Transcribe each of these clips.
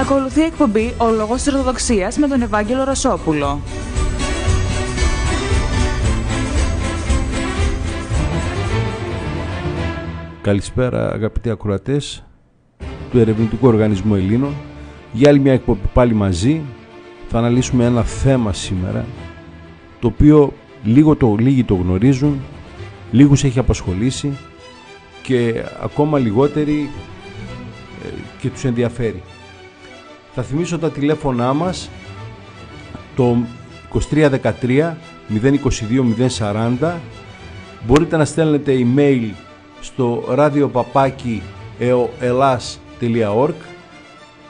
Ακολουθεί η εκπομπή «Ο Λόγος της Ορθοδοξίας» με τον Ευάγγελο Ρασόπουλο. Καλησπέρα αγαπητοί ακροατές του Ερευνητικού Οργανισμού Ελλήνων. Για άλλη μια εκπομπή πάλι μαζί θα αναλύσουμε ένα θέμα σήμερα το οποίο λίγο το, λίγοι το γνωρίζουν, λίγους έχει απασχολήσει και ακόμα λιγότεροι ε, και τους ενδιαφέρει. Θα θυμίσω τα τηλέφωνά μας. Το 2313 022 040 μπορείτε να στέλνετε email στο radiopapaki elas.org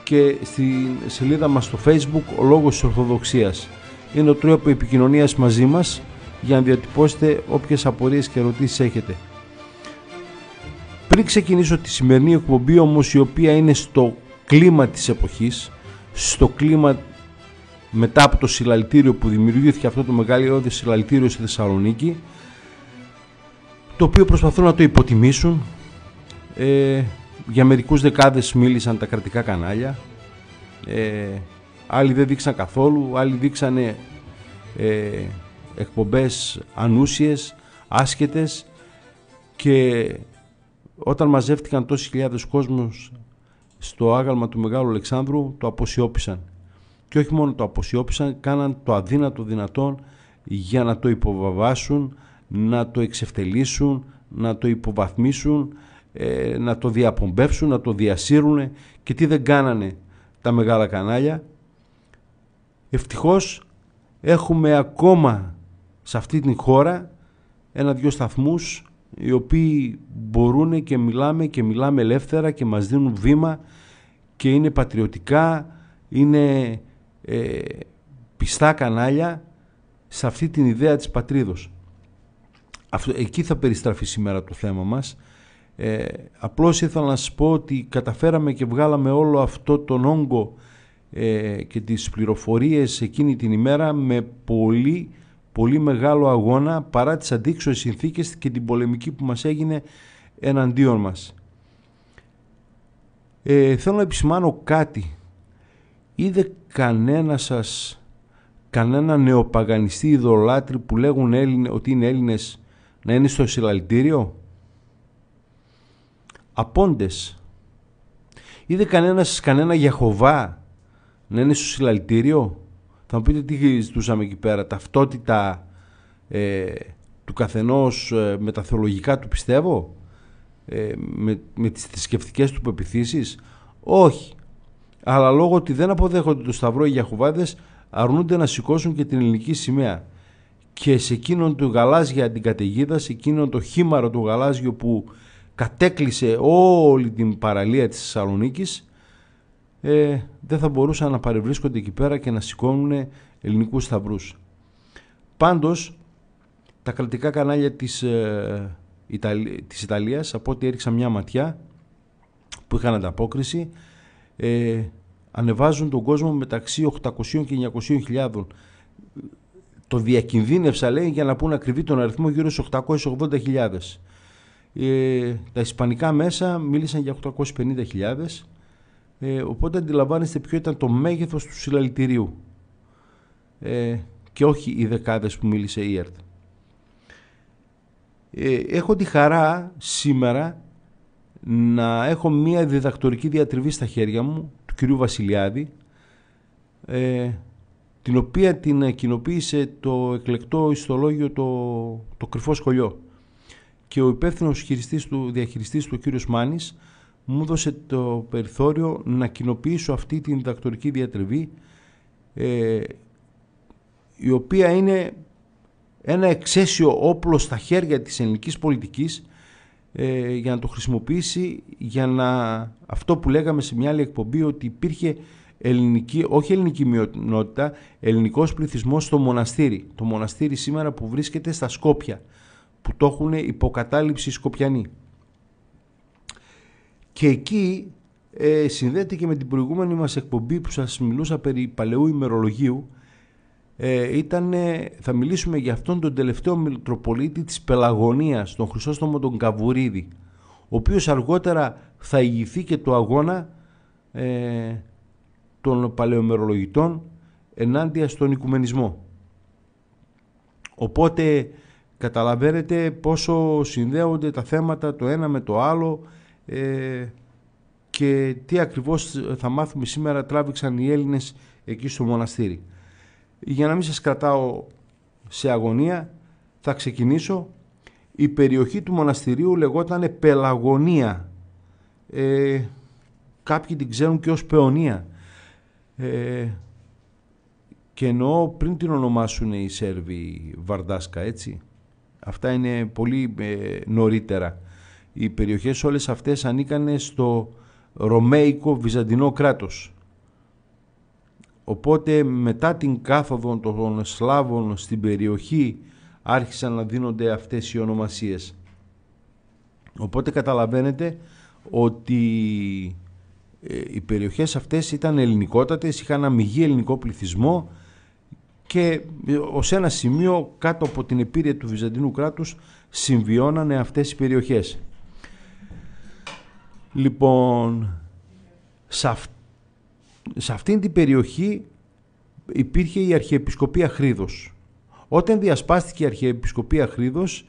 και στη σελίδα μας στο facebook ο λόγος της Ορθοδοξίας. Είναι ο τρόπος επικοινωνίας μαζί μας για να διατυπώσετε όποιες απορίες και ερωτήσεις έχετε. Πριν ξεκινήσω τη σημερινή εκπομπή όμως η οποία είναι στο κλίμα της εποχής, στο κλίμα μετά από το συλλαλητήριο που δημιουργήθηκε αυτό το μεγάλο συλλαλητήριο στη Θεσσαλονίκη το οποίο προσπαθούν να το υποτιμήσουν. Ε, για μερικούς δεκάδες μίλησαν τα κρατικά κανάλια. Ε, άλλοι δεν δείξαν καθόλου άλλοι δείξανε ε, εκπομπές ανούσιες άσχετες και όταν μαζεύτηκαν τόσοι χιλιάδες κόσμος στο άγαλμα του Μεγάλου Αλεξάνδρου το αποσιώπησαν. Και όχι μόνο το αποσιώπησαν κάναν το αδύνατο δυνατόν για να το υποβαβάσουν να το εξευτελίσουν να το υποβαθμίσουν ε, να το διαπομπεύσουν να το διασύρουν και τι δεν κάνανε τα μεγάλα κανάλια; Ευτυχώς έχουμε ακόμα σε αυτή την χώρα ένα-δυο σταθμούς οι οποίοι μπορούν και μιλάμε και μιλάμε ελεύθερα και μας δίνουν βήμα και είναι πατριωτικά, είναι ε, πιστά κανάλια σε αυτή την ιδέα της πατρίδος. Αυτό, εκεί θα περιστραφεί σήμερα το θέμα μας. Ε, απλώς ήθελα να σας πω ότι καταφέραμε και βγάλαμε όλο αυτό τον όγκο ε, και τις πληροφορίες εκείνη την ημέρα με πολύ πολύ μεγάλο αγώνα παρά τις αντίξωες συνθήκες και την πολεμική που μας έγινε εναντίον μας. Ε, θέλω να επισημάνω κάτι. Είδε κανένα σας, κανένα νεοπαγανιστή ειδωλάτρη που λέγουν Έλληνε, ότι είναι Έλληνες να είναι στο συλλαλητήριο; Απόντες. Είδε κανένα σας, κανένα Γιαχοβά να είναι στο συλλαλητήριο; Θα μου πείτε τι ζητούσαμε εκεί πέρα, ταυτότητα ε, του καθενός ε, με τα θεολογικά του πιστεύω, ε, με, με τις θρησκευτικές του πεπιθήσεις; Όχι. Αλλά λόγω ότι δεν αποδέχονται το Σταυρό οι Γιαχουβάδες αρνούνται να σηκώσουν και την ελληνική σημαία. Και σε εκείνον του γαλάζια την καταιγίδα, σε εκείνον το χήμαρο του γαλάζιο που κατέκλυσε όλη την παραλία της Θεσσαλονίκης, ε, δεν θα μπορούσαν να παρευρίσκονται εκεί πέρα και να σηκώνουν ελληνικούς σταυρούς. Πάντως, τα κρατικά κανάλια της, ε, της Ιταλίας, από ό,τι έριξα μια ματιά που είχαν ανταπόκριση, ε, ανεβάζουν τον κόσμο μεταξύ 800 και 900 χιλιάδων. Το διακινδύνευσα λέει για να πούν ακριβή τον αριθμό γύρω στους 880.000. Ε, τα ισπανικά μέσα μίλησαν για 850.000 ε, οπότε αντιλαμβάνεστε ποιο ήταν το μέγεθος του συλλαλητηρίου ε, και όχι οι δεκάδες που μίλησε η ΕΡΤ. Ε, έχω τη χαρά σήμερα να έχω μία διδακτορική διατριβή στα χέρια μου του κυρίου Βασιλιάδη ε, την οποία την κοινοποίησε το εκλεκτό ιστολόγιο το, το κρυφό σχολείο και ο υπεύθυνος του, διαχειριστής του ο κύριος Μάνης μου έδωσε το περιθώριο να κοινοποιήσω αυτή την διδακτορική διατριβή ε, η οποία είναι ένα εξαίσιο όπλο στα χέρια της ελληνικής πολιτικής ε, για να το χρησιμοποιήσει για να αυτό που λέγαμε σε μια άλλη εκπομπή ότι υπήρχε ελληνική, όχι ελληνική μειονότητα, ελληνικός πληθυσμός στο μοναστήρι. Το μοναστήρι σήμερα που βρίσκεται στα Σκόπια, που το έχουν υποκατάληψη Σκοπιανοί. Και εκεί ε, συνδέεται και με την προηγούμενη μας εκπομπή που σας μιλούσα περί παλαιού ημερολογίου ε, ήταν, θα μιλήσουμε για αυτόν τον τελευταίο Μητροπολίτη της Πελαγωνίας, τον Χρυσόστομο τον Καβουρίδη, ο οποίος αργότερα θα ηγηθεί και το αγώνα ε, των παλαιομερολογητών ενάντια στον οικουμενισμό. Οπότε καταλαβαίνετε πόσο συνδέονται τα θέματα το ένα με το άλλο ε, και τι ακριβώς θα μάθουμε σήμερα τράβηξαν οι Έλληνες εκεί στο μοναστήρι. Για να μην σας κρατάω σε αγωνία θα ξεκινήσω. Η περιοχή του μοναστηρίου λεγόταν Πελαγωνία. Ε, κάποιοι την ξέρουν και ως Παιωνία. Ε, και εννοώ πριν την ονομάσουν οι Σέρβοι Βαρδάσκα, έτσι. Αυτά είναι πολύ ε, νωρίτερα. Οι περιοχές όλες αυτές ανήκανε στο Ρωμαϊκό Βυζαντινό κράτος. Οπότε μετά την κάθοδο των Σλάβων στην περιοχή άρχισαν να δίνονται αυτές οι ονομασίες. Οπότε καταλαβαίνετε ότι ε, οι περιοχές αυτές ήταν ελληνικότατες, είχαν αμυγή ελληνικό πληθυσμό και ε, ως ένα σημείο κάτω από την επίρρεια του Βυζαντινού κράτους συμβιώνανε αυτές οι περιοχές. Λοιπόν, σε, σε αυτήν την περιοχή υπήρχε η Αρχιεπισκοπία Χρίδος. Όταν διασπάστηκε η Αρχιεπισκοπία Χρίδος,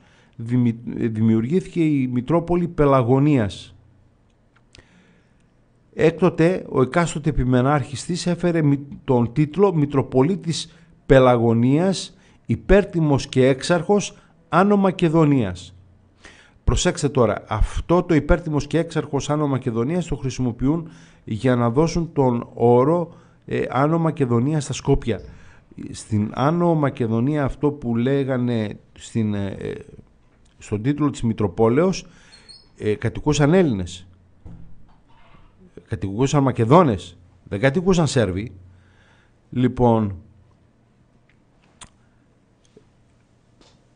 δημιουργήθηκε η Μητρόπολη Πελαγωνίας. Έκτοτε ο εκάστοτε επιμενάρχης της έφερε τον τίτλο Μητροπολίτης Πελαγωνίας, υπέρτιμος και έξαρχος Άνω Μακεδονίας. Προσέξτε τώρα, αυτό το υπέρτιμος και έξαρχος Άνω Μακεδονίας το χρησιμοποιούν για να δώσουν τον όρο ε, Άνω Μακεδονίας στα Σκόπια. Στην Άνω Μακεδονία αυτό που λέγανε στην, ε, ε, στον τίτλο της Μητροπόλεως ε, κατοικούσαν Έλληνες. Κατοικούσαν Μακεδόνες. Δεν κατοικούσαν Σέρβοι. Λοιπόν,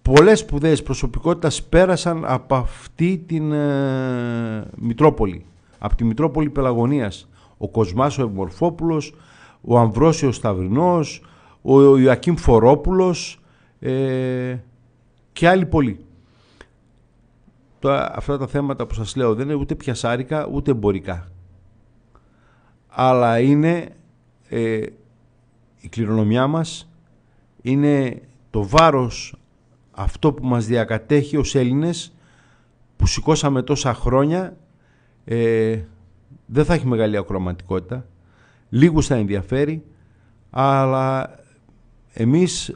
πολλές σπουδαίες προσωπικότητας πέρασαν από αυτή την ε, Μητρόπολη, από τη Μητρόπολη Πελαγωνίας. Ο Κοσμάς ο Ευμορφόπουλος, ο Αμβρόσιος Σταυρινός, ο Ιωακήμ Φορόπουλος ε, και άλλοι πολλοί. Τώρα, αυτά τα θέματα που σας λέω δεν είναι ούτε πιασάρικα ούτε εμπορικά. Αλλά είναι ε, η κληρονομιά μας, είναι το βάρος αυτό που μας διακατέχει ως Έλληνες που σηκώσαμε τόσα χρόνια ε, δεν θα έχει μεγάλη ακροματικότητα. Λίγους θα ενδιαφέρει αλλά εμείς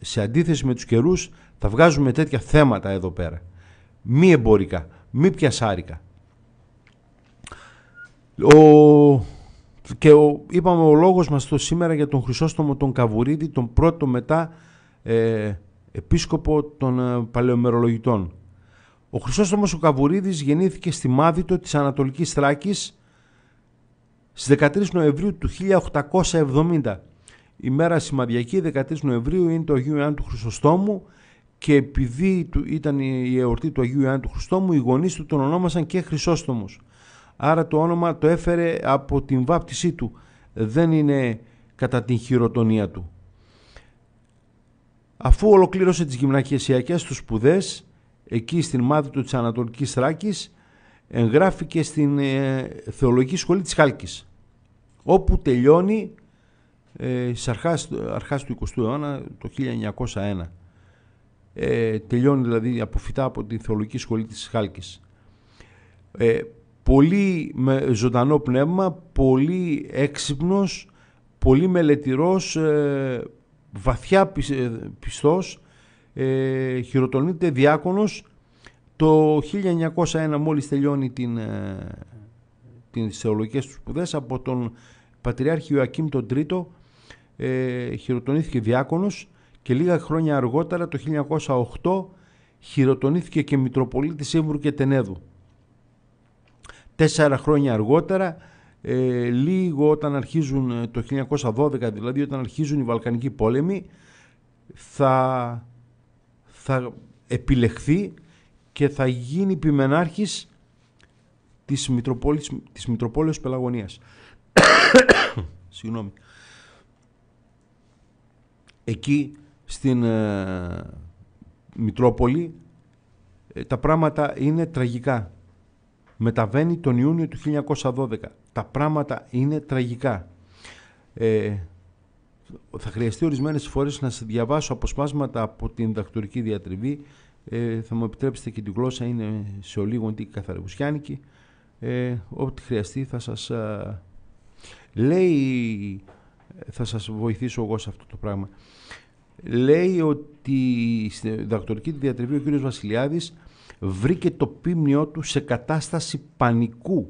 σε αντίθεση με τους καιρούς θα βγάζουμε τέτοια θέματα εδώ πέρα. Μη εμπορικά, μη πιασάρικα. Ο... και ο... είπαμε ο λόγος μας το σήμερα για τον Χρυσόστομο τον Καβουρίδη τον πρώτο μετά ε, επίσκοπο των ε, παλαιομερολογητών. Ο Χρυσόστομος ο Καβουρίδης γεννήθηκε στη Μάδητο της Ανατολικής Θράκης στις 13 Νοεμβρίου του 1870. Η μέρα σημαδιακή 13 Νοεμβρίου είναι το Αγίου Ιωάννου του Χρυσοστόμου και επειδή ήταν η εορτή του Αγίου Ιωάννου του Χρυσοστόμου οι γονείς του τον ονόμασαν και Χρυσόστομος. Άρα το όνομα το έφερε από την βάπτισή του. Δεν είναι κατά την χειροτονία του. Αφού ολοκλήρωσε τις γυμνακιασιακές του σπουδές, εκεί στην μάδη του της Ανατολικής Θράκης, εγγράφηκε στην ε, Θεολογική Σχολή της Χάλκης, όπου τελειώνει ε, στις αρχάς, αρχάς του 20ου αιώνα, το 1901. Ε, τελειώνει δηλαδή αποφυτά από τη Θεολογική Σχολή της Χάλκης. Ε, πολύ με ζωντανό πνεύμα, πολύ έξυπνος, πολύ μελετηρός, ε, βαθιά ε, πιστός, ε, χειροτονείται διάκονος. Το 1901 μόλις τελειώνει την, ε, τις θεολογικές του σπουδές από τον Πατριάρχη Ιωακήμ τον Τρίτο ε, χειροτονήθηκε διάκονος και λίγα χρόνια αργότερα το 1908 χειροτονήθηκε και Μητροπολίτης Ήμβρου και Τενέδου. Τέσσερα χρόνια αργότερα ε, λίγο όταν αρχίζουν ε, το 1912 δηλαδή όταν αρχίζουν οι Βαλκανικοί πόλεμοι θα, θα επιλεχθεί και θα γίνει πιμενάρχης της, Μητροπόλης, της Μητροπόλεως Πελαγωνίας. Συγγνώμη. Εκεί στην ε, Μητρόπολη ε, τα πράγματα είναι τραγικά μεταβαίνει τον Ιούνιο του 1912. Τα πράγματα είναι τραγικά. Ε, θα χρειαστεί ορισμένες φορές να σε διαβάσω αποσπάσματα από την δακτορική διατριβή. Ε, θα μου επιτρέψετε και τη γλώσσα είναι σε ολίγοντη καθαρεβουσιάνικη. Ε, ό,τι χρειαστεί θα σας λέει, θα σας βοηθήσω εγώ σε αυτό το πράγμα. Λέει ότι στη δακτορική διατριβή ο κ. Βασιλιάδης βρήκε το πίμνιό του σε κατάσταση πανικού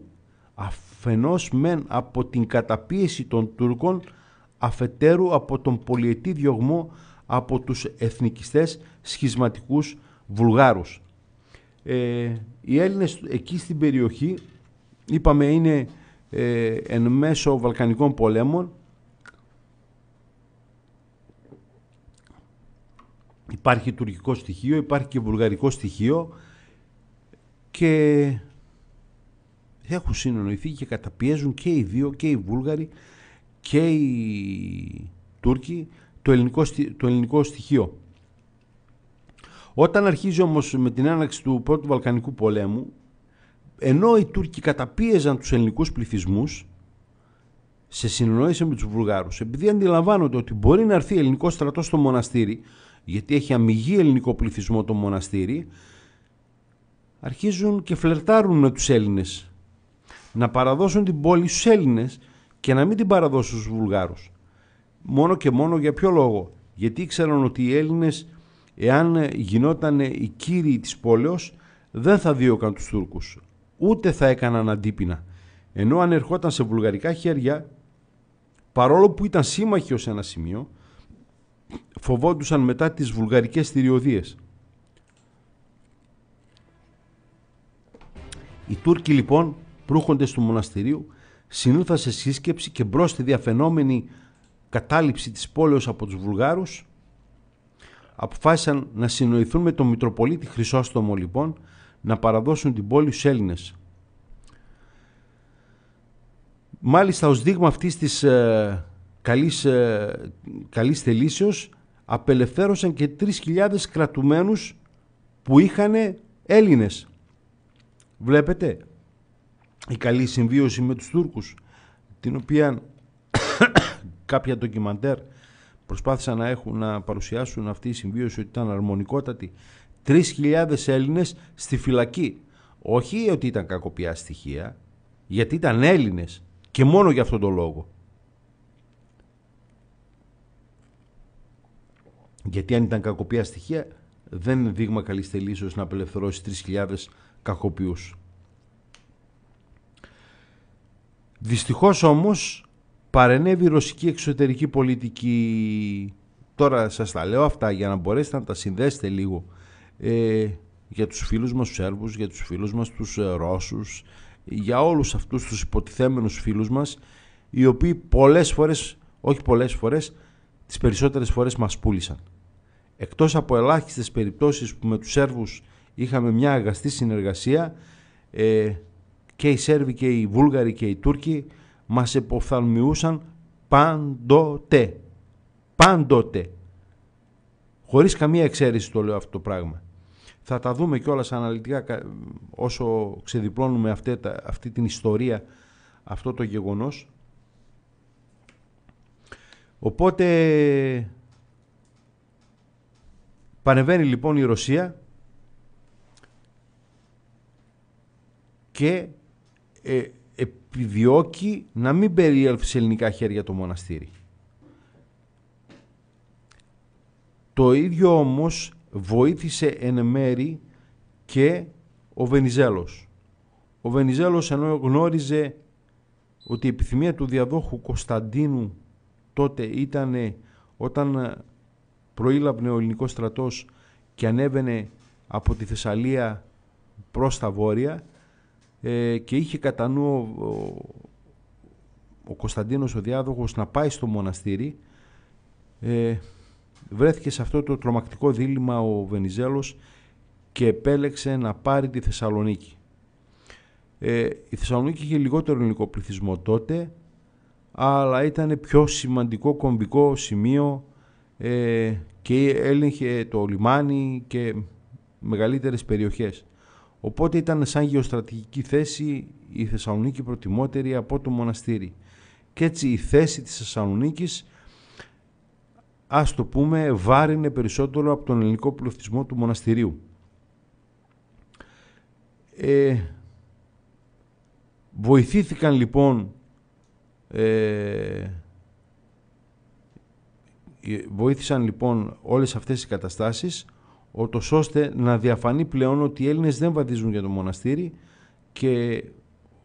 αφενός μεν από την καταπίεση των Τούρκων αφετέρου από τον πολιετή διωγμό από τους εθνικιστές σχισματικούς Βουλγάρους. Ε, οι Έλληνες εκεί στην περιοχή είπαμε είναι ε, εν μέσω Βαλκανικών πολέμων υπάρχει τουρκικό στοιχείο, υπάρχει και βουλγαρικό στοιχείο και έχουν συνεννοηθεί και καταπιέζουν και οι δύο, και οι Βούλγαροι και οι Τούρκοι το ελληνικό, το ελληνικό στοιχείο. Όταν αρχίζει όμως με την έναρξη του πρώτου Βαλκανικού πολέμου, ενώ οι Τούρκοι καταπίεζαν τους ελληνικούς πληθυσμούς, σε συνεννόηση με τους Βουλγάρους, επειδή αντιλαμβάνονται ότι μπορεί να έρθει ελληνικό στρατός στο μοναστήρι, γιατί έχει αμυγή ελληνικό πληθυσμό το μοναστήρι, αρχίζουν και φλερτάρουν με τους Έλληνες. Να παραδώσουν την πόλη στους Έλληνες και να μην την παραδώσουν στους Βουλγάρους. Μόνο και μόνο για ποιο λόγο; Γιατί ήξεραν ότι οι Έλληνες, εάν γινόταν οι κύριοι της πόλεως, δεν θα δίωκαν τους Τούρκους. Ούτε θα έκαναν αντίπεινα. Ενώ αν ερχόταν σε βουλγαρικά χέρια, παρόλο που ήταν σύμμαχοι ως ένα σημείο, φοβόντουσαν μετά τις βουλγαρικές θηριωδίες. Οι Τούρκοι λοιπόν, προύχοντες του μοναστηρίου, συνήλθαν σε σύσκεψη και μπρος στη διαφαινόμενη κατάληψη της πόλεως από τους Βουλγάρους, αποφάσισαν να συνοηθούν με τον Μητροπολίτη Χρυσόστομο λοιπόν, να παραδώσουν την πόλη στους Έλληνες. Μάλιστα ως δείγμα αυτής της ε, καλής, ε, καλής θελήσεως απελευθέρωσαν και 3.000 κρατουμένους που είχαν Έλληνες. Βλέπετε η καλή συμβίωση με τους Τούρκους την οποία κάποια ντοκιμαντέρ προσπάθησαν να, έχουν, να παρουσιάσουν αυτή η συμβίωση ότι ήταν αρμονικότατη. 3.000 Έλληνες στη φυλακή. Όχι ότι ήταν κακοπιά στοιχεία γιατί ήταν Έλληνες και μόνο για αυτόν τον λόγο. Γιατί αν ήταν κακοπιά στοιχεία δεν είναι δείγμα καλής θελήσεως να απελευθερώσει 3.000 κακοποιούς. Δυστυχώς όμως παρενέβη η ρωσική εξωτερική πολιτική. Τώρα σας τα λέω αυτά για να μπορέσετε να τα συνδέσετε λίγο ε, για τους φίλους μας τους Σέρβους, για τους φίλους μας τους ε, Ρώσους, για όλους αυτούς τους υποτιθέμενους φίλους μας οι οποίοι πολλές φορές, όχι πολλές φορές, τις περισσότερες φορές μας πούλησαν. Εκτός από ελάχιστες περιπτώσεις που με τους Σέρβους είχαμε μια αγαστή συνεργασία ε, και οι Σέρβοι και οι Βούλγαροι και οι Τούρκοι μας εποφθαλμιούσαν πάντοτε. Πάντοτε. Χωρίς καμία εξαίρεση το λέω αυτό το πράγμα. Θα τα δούμε κιόλας αναλυτικά όσο ξεδιπλώνουμε αυτή, αυτή την ιστορία, αυτό το γεγονός. Οπότε πανεβαίνει λοιπόν η Ρωσία και ε, επιδιώκει να μην περιέλθει σε ελληνικά χέρια το μοναστήρι. Το ίδιο όμως βοήθησε εν μέρη και ο Βενιζέλος. Ο Βενιζέλος ενώ γνώριζε ότι η επιθυμία του διαδόχου Κωνσταντίνου τότε ήταν όταν προήλαβνε ο ελληνικός στρατός και ανέβαινε από τη Θεσσαλία προς τα βόρεια ε, και είχε κατά νου ο, ο, Κωνσταντίνος ο διάδοχος να πάει στο μοναστήρι ε, βρέθηκε σε αυτό το τρομακτικό δίλημα ο Βενιζέλος και επέλεξε να πάρει τη Θεσσαλονίκη. Ε, η Θεσσαλονίκη είχε λιγότερο ελληνικό πληθυσμό τότε αλλά ήταν πιο σημαντικό κομβικό σημείο ε, και έλεγχε το λιμάνι και μεγαλύτερες περιοχές. Οπότε ήταν σαν γεωστρατηγική θέση η Θεσσαλονίκη προτιμότερη από το μοναστήρι. και έτσι η θέση της Θεσσαλονίκης ας το πούμε βάρινε περισσότερο από τον ελληνικό πληθυσμό του μοναστηρίου. Ε, βοηθήθηκαν λοιπόν ε, βοήθησαν λοιπόν όλες αυτές οι καταστάσεις ώστε να διαφανεί πλέον ότι οι Έλληνες δεν βαδίζουν για το μοναστήρι και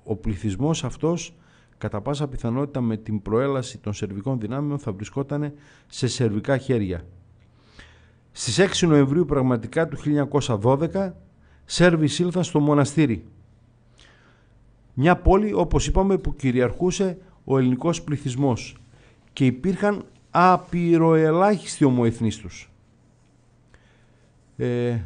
ο πληθυσμός αυτός κατά πάσα πιθανότητα με την προέλαση των σερβικών δυνάμεων θα βρισκόταν σε σερβικά χέρια. Στις 6 Νοεμβρίου πραγματικά του 1912 Σέρβοι σύλθαν στο μοναστήρι. Μια πόλη όπως είπαμε που κυριαρχούσε ο ελληνικός πληθυσμός και υπήρχαν απειροελάχιστοι ομοεθνείς τους. Ε,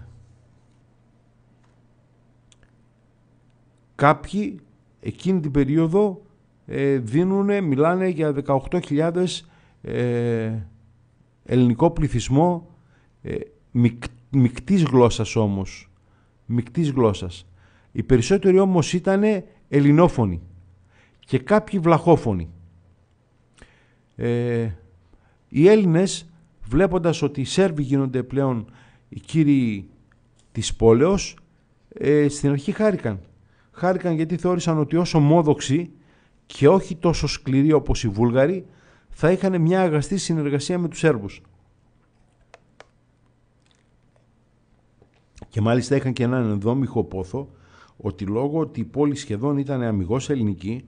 κάποιοι εκείνη την περίοδο ε, δίνουν, μιλάνε για 18.000 ε, ελληνικό πληθυσμό ε, μικ, μικτής γλώσσας όμως. Μικτής γλώσσας. Οι περισσότεροι όμως ήταν ελληνόφωνοι και κάποιοι βλαχόφωνοι. Ε, οι Έλληνες βλέποντας ότι οι Σέρβοι γίνονται πλέον οι κύριοι της πόλεως ε, στην αρχή χάρηκαν. Χάρηκαν γιατί θεώρησαν ότι όσο μόδοξοι και όχι τόσο σκληροί όπως οι Βούλγαροι θα είχαν μια αγαστή συνεργασία με τους Σέρβους. Και μάλιστα είχαν και έναν ενδόμηχο πόθο ότι λόγω ότι η πόλη σχεδόν ήταν αμυγός ελληνική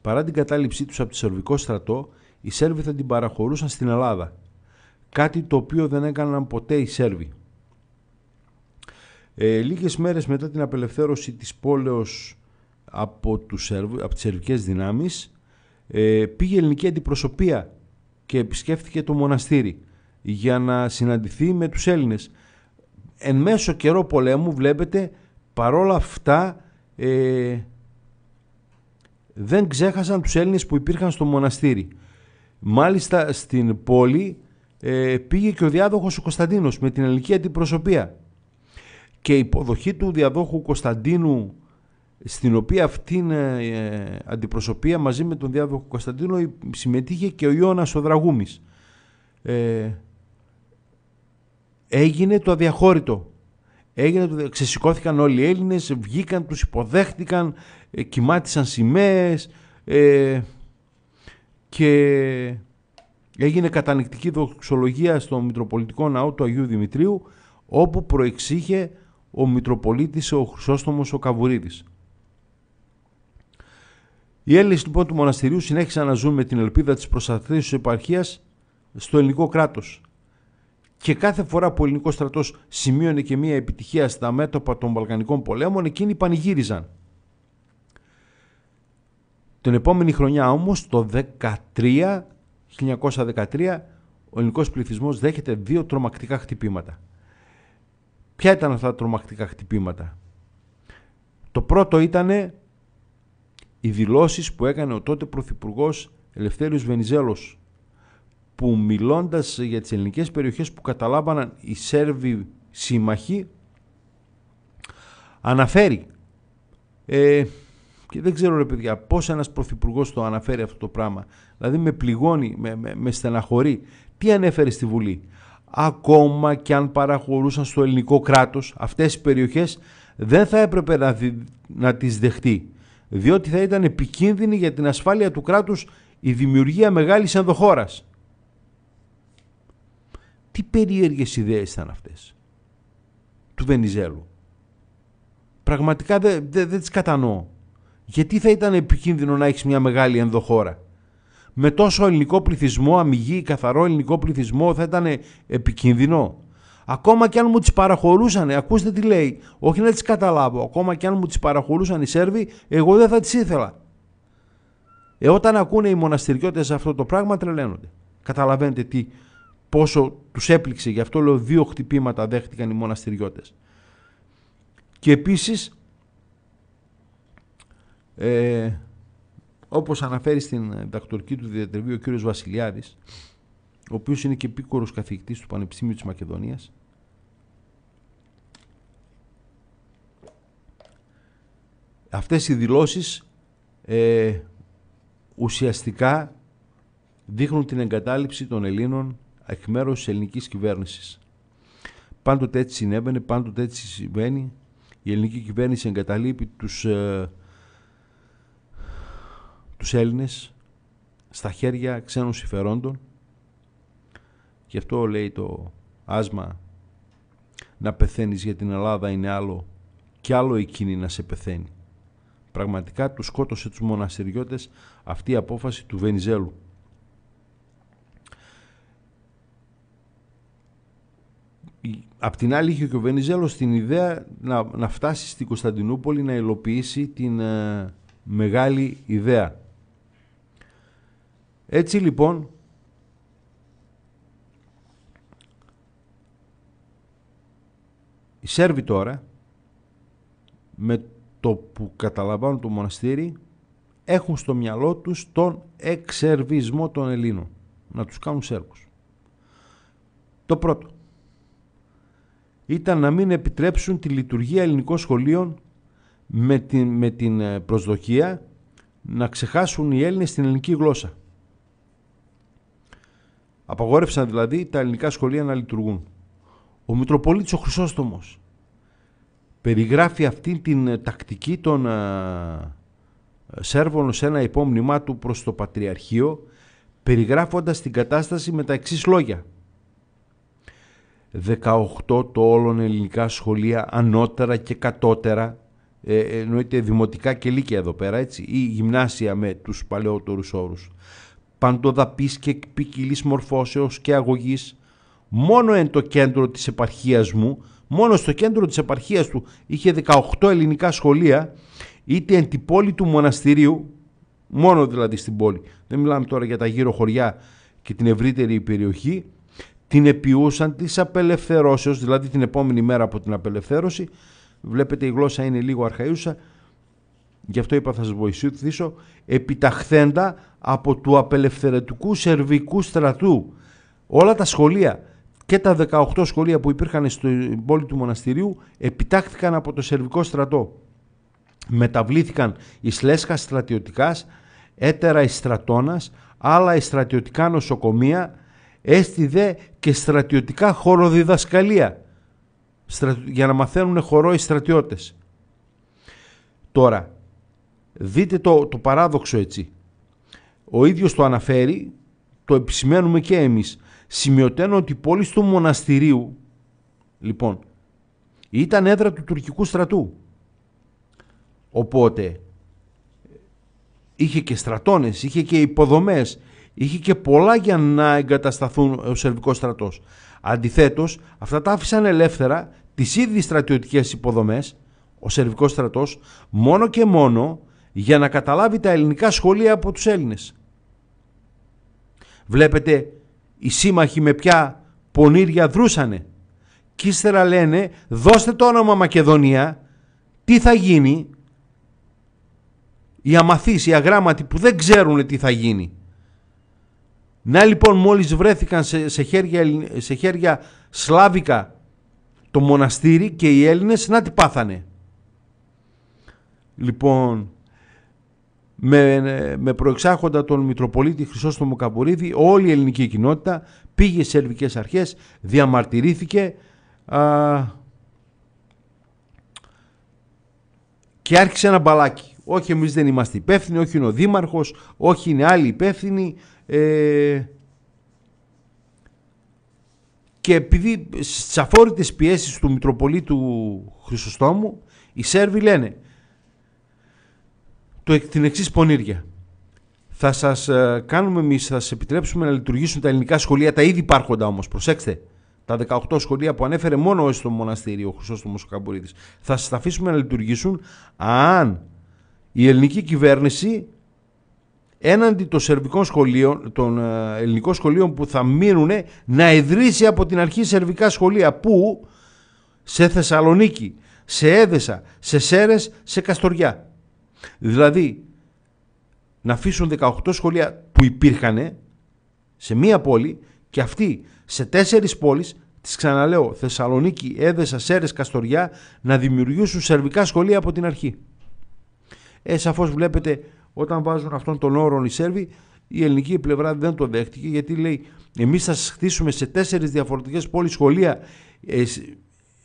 παρά την κατάληψή τους από το σερβικό στρατό οι Σέρβοι θα την παραχωρούσαν στην Ελλάδα. Κάτι το οποίο δεν έκαναν ποτέ οι Σέρβοι. Ε, λίγες μέρες μετά την απελευθέρωση της πόλεως από, τους από τις σερβικές δυνάμεις ε, πήγε η ελληνική αντιπροσωπεία και επισκέφθηκε το μοναστήρι για να συναντηθεί με τους Έλληνες. Εν μέσω καιρό πολέμου βλέπετε παρόλα αυτά ε, δεν ξέχασαν τους Έλληνες που υπήρχαν στο μοναστήρι. Μάλιστα στην πόλη ε, πήγε και ο διάδοχος ο Κωνσταντίνος με την ελληνική αντιπροσωπεία και η υποδοχή του διαδόχου Κωνσταντίνου στην οποία αυτήν ε, αντιπροσωπεία μαζί με τον διάδοχο Κωνσταντίνο συμμετείχε και ο Ιώνας ο Δραγούμης. Ε, έγινε το αδιαχώρητο. Έγινε το, ξεσηκώθηκαν όλοι οι Έλληνες, βγήκαν, τους υποδέχτηκαν, ε, κοιμάτισαν σημαίες ε, και έγινε κατανικτική δοξολογία στο Μητροπολιτικό Ναό του Αγίου Δημητρίου όπου προεξήχε ο Μητροπολίτης ο Χρυσόστομος ο Καβουρίδης. Οι Έλληνες λοιπόν του μοναστηρίου συνέχισαν να ζουν με την ελπίδα της προστατεύσης της επαρχίας στο ελληνικό κράτος. Και κάθε φορά που ο ελληνικός στρατός σημείωνε και μία επιτυχία στα μέτωπα των Βαλκανικών πολέμων, εκείνοι πανηγύριζαν. Την επόμενη χρονιά όμως, το 13, 1913, ο ελληνικός πληθυσμός δέχεται δύο τρομακτικά χτυπήματα. Ποια ήταν αυτά τα τρομακτικά χτυπήματα; Το πρώτο ήταν οι δηλώσεις που έκανε ο τότε Πρωθυπουργός Ελευθέριος Βενιζέλος που μιλώντας για τις ελληνικές περιοχές που καταλάβαναν οι Σέρβοι σύμμαχοι αναφέρει ε, και δεν ξέρω ρε παιδιά πώς ένας Πρωθυπουργός το αναφέρει αυτό το πράγμα δηλαδή με πληγώνει, με, με, με στεναχωρεί τι ανέφερε στη Βουλή; Ακόμα και αν παραχωρούσαν στο ελληνικό κράτος αυτές οι περιοχές δεν θα έπρεπε να, δι, να τις δεχτεί διότι θα ήταν επικίνδυνη για την ασφάλεια του κράτους η δημιουργία μεγάλης ενδοχώρας. Τι περίεργες ιδέες ήταν αυτές του Βενιζέλου. Πραγματικά δεν δε, δε τις κατανοώ. Γιατί θα ήταν επικίνδυνο να έχεις μια μεγάλη ενδοχώρα; Με τόσο ελληνικό πληθυσμό, αμυγή, καθαρό ελληνικό πληθυσμό θα ήταν επικίνδυνο. Ακόμα και αν μου τις παραχωρούσαν, ακούστε τι λέει, όχι να τις καταλάβω, ακόμα και αν μου τις παραχωρούσαν οι Σέρβοι, εγώ δεν θα τις ήθελα. Ε, όταν ακούνε οι μοναστηριώτες αυτό το πράγμα τρελαίνονται. Καταλαβαίνετε τι, πόσο τους έπληξε, γι' αυτό λέω δύο χτυπήματα δέχτηκαν οι μοναστηριώτες. Και επίσης, ε, όπως αναφέρει στην δακτορική του διατριβή ο κύριος Βασιλιάδης, ο οποίος είναι και επίκορος καθηγητής του Πανεπιστήμιου της Μακεδονίας, αυτές οι δηλώσεις ε, ουσιαστικά δείχνουν την εγκατάλειψη των Ελλήνων εκ μέρους της ελληνικής κυβέρνησης. Πάντοτε έτσι συνέβαινε, πάντοτε έτσι συμβαίνει. Η ελληνική κυβέρνηση εγκαταλείπει τους, ε, τους Έλληνες στα χέρια ξένων συμφερόντων. Γι' αυτό λέει το άσμα να πεθαίνεις για την Ελλάδα είναι άλλο και άλλο εκείνη να σε πεθαίνει. Πραγματικά τους σκότωσε τους μοναστηριώτες αυτή η απόφαση του Βενιζέλου. Απ' την άλλη είχε και ο Βενιζέλος την ιδέα να, να φτάσει στην Κωνσταντινούπολη να υλοποιήσει την ε, μεγάλη ιδέα. Έτσι λοιπόν οι Σέρβοι τώρα με το που καταλαμβάνουν το μοναστήρι έχουν στο μυαλό τους τον εξερβισμό των Ελλήνων. Να τους κάνουν Σέρβους. Το πρώτο ήταν να μην επιτρέψουν τη λειτουργία ελληνικών σχολείων με την, με την ε, προσδοκία να ξεχάσουν οι Έλληνες την ελληνική γλώσσα. Απαγόρευσαν δηλαδή τα ελληνικά σχολεία να λειτουργούν. Ο Μητροπολίτης ο Χρυσόστομος περιγράφει αυτή την ε, τακτική των ε, Σέρβων σε ένα υπόμνημά του προς το Πατριαρχείο περιγράφοντας την κατάσταση με τα εξής λόγια. 18 το όλων ελληνικά σχολεία ανώτερα και κατώτερα ε, εννοείται δημοτικά και λύκεια εδώ πέρα έτσι ή γυμνάσια με τους παλαιότερους όρους παντοδαπής και ποικιλής μορφώσεως και αγωγής. Μόνο εν το κέντρο της επαρχίας μου μόνο στο κέντρο της επαρχίας του είχε 18 ελληνικά σχολεία είτε εν την πόλη του μοναστηρίου μόνο δηλαδή στην πόλη. Δεν μιλάμε τώρα για τα γύρω χωριά και την ευρύτερη περιοχή. Την επιούσαν της απελευθερώσεως, δηλαδή την επόμενη μέρα από την απελευθέρωση. Βλέπετε η γλώσσα είναι λίγο αρχαΐουσα, γι' αυτό είπα θα σας βοηθήσω, επιταχθέντα από του απελευθερωτικού σερβικού στρατού. Όλα τα σχολεία και τα 18 σχολεία που υπήρχαν στην πόλη του μοναστηρίου επιτάχθηκαν από το σερβικό στρατό. Μεταβλήθηκαν η Σλέσκα στρατιωτικάς, έτερα η στρατώνας, άλλα η στρατιωτικά νοσοκομεία, έστι δε και στρατιωτικά χωροδιδασκαλία για να μαθαίνουν χορό οι στρατιώτες. Τώρα, δείτε το, το παράδοξο έτσι. Ο ίδιος το αναφέρει, το επισημαίνουμε και εμείς. Σημειωτένω ότι η πόλη του μοναστηρίου, λοιπόν, ήταν έδρα του τουρκικού στρατού. Οπότε, είχε και στρατώνες, είχε και υποδομές, είχε και πολλά για να εγκατασταθούν ο σερβικός στρατός. Αντιθέτως, αυτά τα άφησαν ελεύθερα τις ίδιες στρατιωτικές υποδομές, ο σερβικός στρατός, μόνο και μόνο για να καταλάβει τα ελληνικά σχολεία από τους Έλληνες. Βλέπετε οι σύμμαχοι με ποια πονήρια δρούσανε. Και ύστερα λένε δώστε το όνομα Μακεδονία, τι θα γίνει; Οι αμαθείς, οι αγράμματοι που δεν ξέρουν τι θα γίνει. Να λοιπόν μόλις βρέθηκαν σε, σε, χέρια, σε χέρια σλάβικα το μοναστήρι και οι Έλληνες να τι πάθανε. Λοιπόν, με, με προεξάρχοντα τον Μητροπολίτη Χρυσόστομο Καμπορίδη όλη η ελληνική κοινότητα πήγε σε σερβικές αρχές, διαμαρτυρήθηκε α, και άρχισε ένα μπαλάκι. Όχι εμείς δεν είμαστε υπεύθυνοι, όχι είναι ο Δήμαρχος, όχι είναι άλλοι υπεύθυνοι, ε, και επειδή στις αφόρητες πιέσεις του Μητροπολίτου Χρυσοστόμου, οι Σέρβοι λένε το, την εξής πονήρια. Θα σας ε, κάνουμε εμείς, θα σας επιτρέψουμε να λειτουργήσουν τα ελληνικά σχολεία, τα ήδη υπάρχοντα όμως. Προσέξτε, τα 18 σχολεία που ανέφερε μόνο στο μοναστήριο ο Χρυσόστομο Καμπορίδης. Θα σας τα αφήσουμε να λειτουργήσουν αν η ελληνική κυβέρνηση έναντι των σερβικών σχολείων, των ε, ελληνικών σχολείων που θα μείνουν να ιδρύσει από την αρχή σερβικά σχολεία που σε Θεσσαλονίκη, σε Έδεσα, σε Σέρες, σε Καστοριά. Δηλαδή να αφήσουν 18 σχολεία που υπήρχαν σε μία πόλη και αυτοί σε τέσσερις πόλεις τις ξαναλέω Θεσσαλονίκη, Έδεσα, Σέρες, Καστοριά να δημιουργήσουν σερβικά σχολεία από την αρχή. Ε, σαφώς βλέπετε όταν βάζουν αυτόν τον όρο οι Σέρβοι Η ελληνική πλευρά δεν το δέχτηκε γιατί λέει εμείς θα σας χτίσουμε σε τέσσερις διαφορετικές πόλεις σχολεία ε,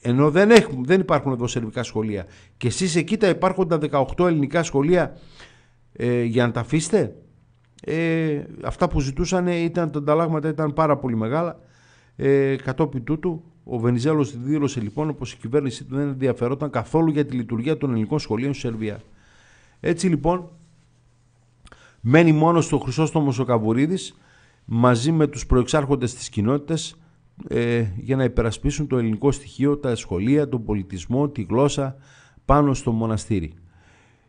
ενώ δεν, έχουν, δεν υπάρχουν εδώ σερβικά σχολεία και εσείς εκεί τα υπάρχοντα 18 ελληνικά σχολεία ε, για να τα αφήσετε ε, αυτά που ζητούσαν ήταν τα ανταλλάγματα ήταν πάρα πολύ μεγάλα ε, κατόπιν τούτου ο Βενιζέλος δήλωσε λοιπόν πως η κυβέρνησή του δεν ενδιαφερόταν καθόλου για τη λειτουργία των ελληνικών σχολείων στη Σερβία. Έτσι λοιπόν μένει μόνος στο Χρυσόστομος ο Καβουρίδης μαζί με τους προεξάρχοντες της κοινότητας ε, για να υπερασπίσουν το ελληνικό στοιχείο, τα σχολεία, τον πολιτισμό, τη γλώσσα πάνω στο μοναστήρι.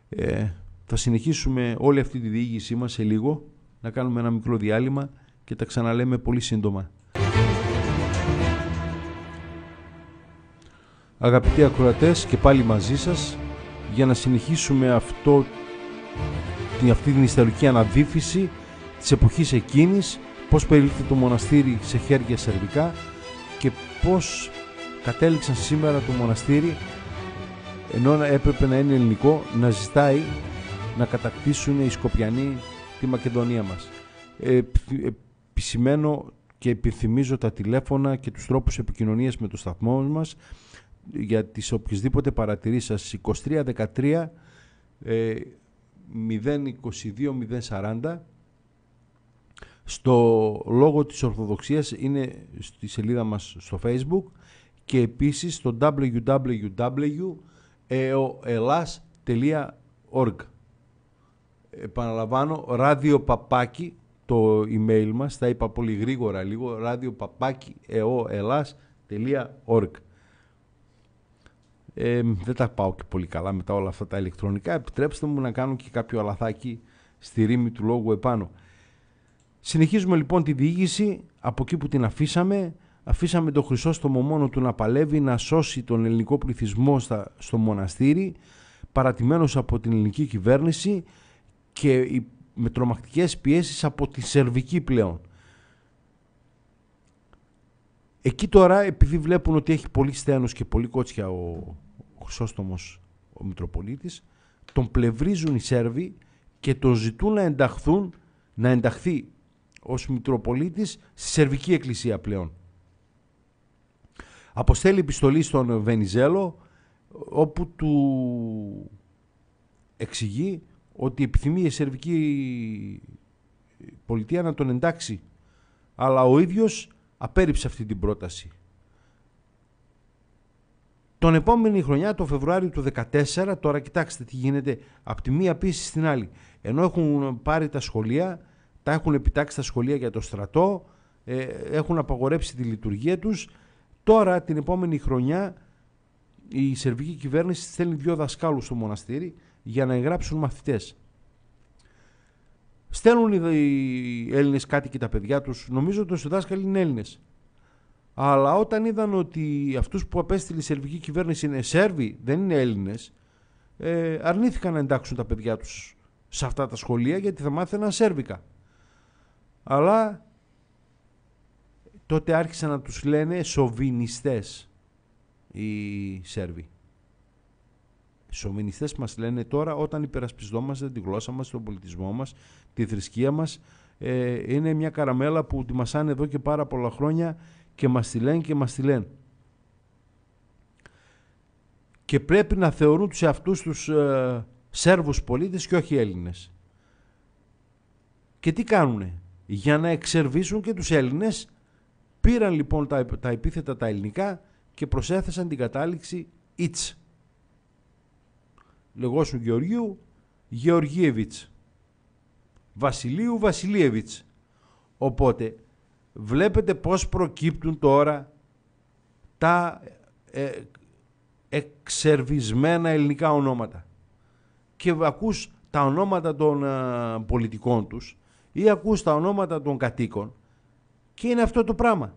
Ε, θα συνεχίσουμε όλη αυτή τη διήγησή μας σε λίγο, να κάνουμε ένα μικρό διάλειμμα και τα ξαναλέμε πολύ σύντομα. Αγαπητοί ακροατές και πάλι μαζί σας για να συνεχίσουμε αυτό, την, αυτή την ιστορική αναδίφηση της εποχής εκείνης πώς περίληφθη το μοναστήρι σε χέρια σερβικά και πώς κατέληξαν σήμερα το μοναστήρι ενώ έπρεπε να είναι ελληνικό να ζητάει να κατακτήσουν οι Σκοπιανοί τη Μακεδονία μας. Ε, επισημένω και επιθυμίζω τα τηλέφωνα και τους τρόπους επικοινωνίας με το σταθμό μας για τις οποιασδήποτε παρατηρήσεις σας 2313 ε, 022 040 στο λόγο της Ορθοδοξίας είναι στη σελίδα μας στο facebook και επίσης στο www.eoelas.org Επαναλαμβάνω, ράδιο παπάκι το email μας, θα είπα πολύ γρήγορα λίγο, ράδιο παπάκι eoelas.org ε, δεν τα πάω και πολύ καλά μετά όλα αυτά τα ηλεκτρονικά. Επιτρέψτε μου να κάνω και κάποιο αλαθάκι στη ρήμη του λόγου επάνω. Συνεχίζουμε λοιπόν τη διήγηση από εκεί που την αφήσαμε. Αφήσαμε τον Χρυσόστομο μόνο του να παλεύει να σώσει τον ελληνικό πληθυσμό στα, στο μοναστήρι παρατημένος από την ελληνική κυβέρνηση και με τρομακτικές πιέσεις από τη Σερβική πλέον. Εκεί τώρα επειδή βλέπουν ότι έχει πολύ στένος και πολύ κότσια ο, Χρυσόστομος ο Μητροπολίτης, τον πλευρίζουν οι Σέρβοι και τον ζητούν να ενταχθούν, να ενταχθεί ως Μητροπολίτης στη Σερβική Εκκλησία πλέον. Αποστέλει επιστολή στον Βενιζέλο όπου του εξηγεί ότι επιθυμεί η Σερβική πολιτεία να τον εντάξει αλλά ο ίδιος απέρριψε αυτή την πρόταση. Τον επόμενη χρονιά, το Φεβρουάριο του 2014, τώρα κοιτάξτε τι γίνεται από τη μία πίση στην άλλη. Ενώ έχουν πάρει τα σχολεία, τα έχουν επιτάξει τα σχολεία για το στρατό, ε, έχουν απαγορέψει τη λειτουργία τους, τώρα την επόμενη χρονιά η σερβική κυβέρνηση στέλνει δύο δασκάλους στο μοναστήρι για να εγγράψουν μαθητές. Στέλνουν οι Έλληνες κάτοικοι τα παιδιά τους, νομίζω ότι οι δάσκαλοι είναι Έλληνες. Αλλά όταν είδαν ότι αυτούς που απέστειλε η σερβική κυβέρνηση είναι Σέρβοι, δεν είναι Έλληνες, ε, αρνήθηκαν να εντάξουν τα παιδιά τους σε αυτά τα σχολεία γιατί θα μάθαιναν Σέρβικα. Αλλά τότε άρχισαν να τους λένε σοβινιστές οι Σέρβοι. Σοβινιστές μας λένε τώρα όταν υπερασπιζόμαστε τη γλώσσα μας, τον πολιτισμό μας, τη θρησκεία μας. Ε, είναι μια καραμέλα που τη μασάνε εδώ και πάρα πολλά χρόνια και μας τη λένε και μας τη λένε. Και πρέπει να θεωρούν τους εαυτούς τους ε, Σέρβους πολίτες και όχι Έλληνες. Και τι κάνουνε; Για να εξερβίσουν και τους Έλληνες πήραν λοιπόν τα, τα επίθετα τα ελληνικά και προσέθεσαν την κατάληξη «Ιτς». Λεγόσου Γεωργίου Γεωργίεβιτς. Βασιλείου Βασιλίεβιτς. Οπότε βλέπετε πώς προκύπτουν τώρα τα ε, εξερβισμένα ελληνικά ονόματα. Και ακούς τα ονόματα των ε, πολιτικών τους ή ακούς τα ονόματα των κατοίκων και είναι αυτό το πράγμα.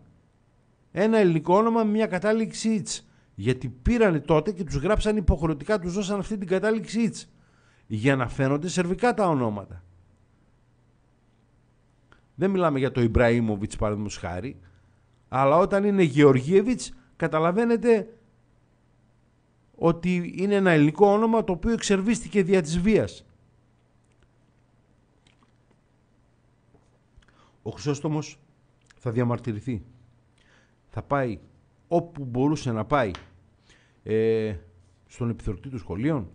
Ένα ελληνικό όνομα με μια κατάληξη ΙΤΣ. Γιατί πήραν τότε και τους γράψαν υποχρεωτικά, τους δώσαν αυτή την κατάληξη ΙΤΣ. Για να φαίνονται σερβικά τα ονόματα. Δεν μιλάμε για το Ιμπραήμοβιτς παραδείγματος χάρη, αλλά όταν είναι Γεωργίεβιτς καταλαβαίνετε ότι είναι ένα ελληνικό όνομα το οποίο εξερβίστηκε δια της βίας. Ο Χρυσόστομος θα διαμαρτυρηθεί. Θα πάει όπου μπορούσε να πάει ε, στον επιθεωρητή του σχολείων.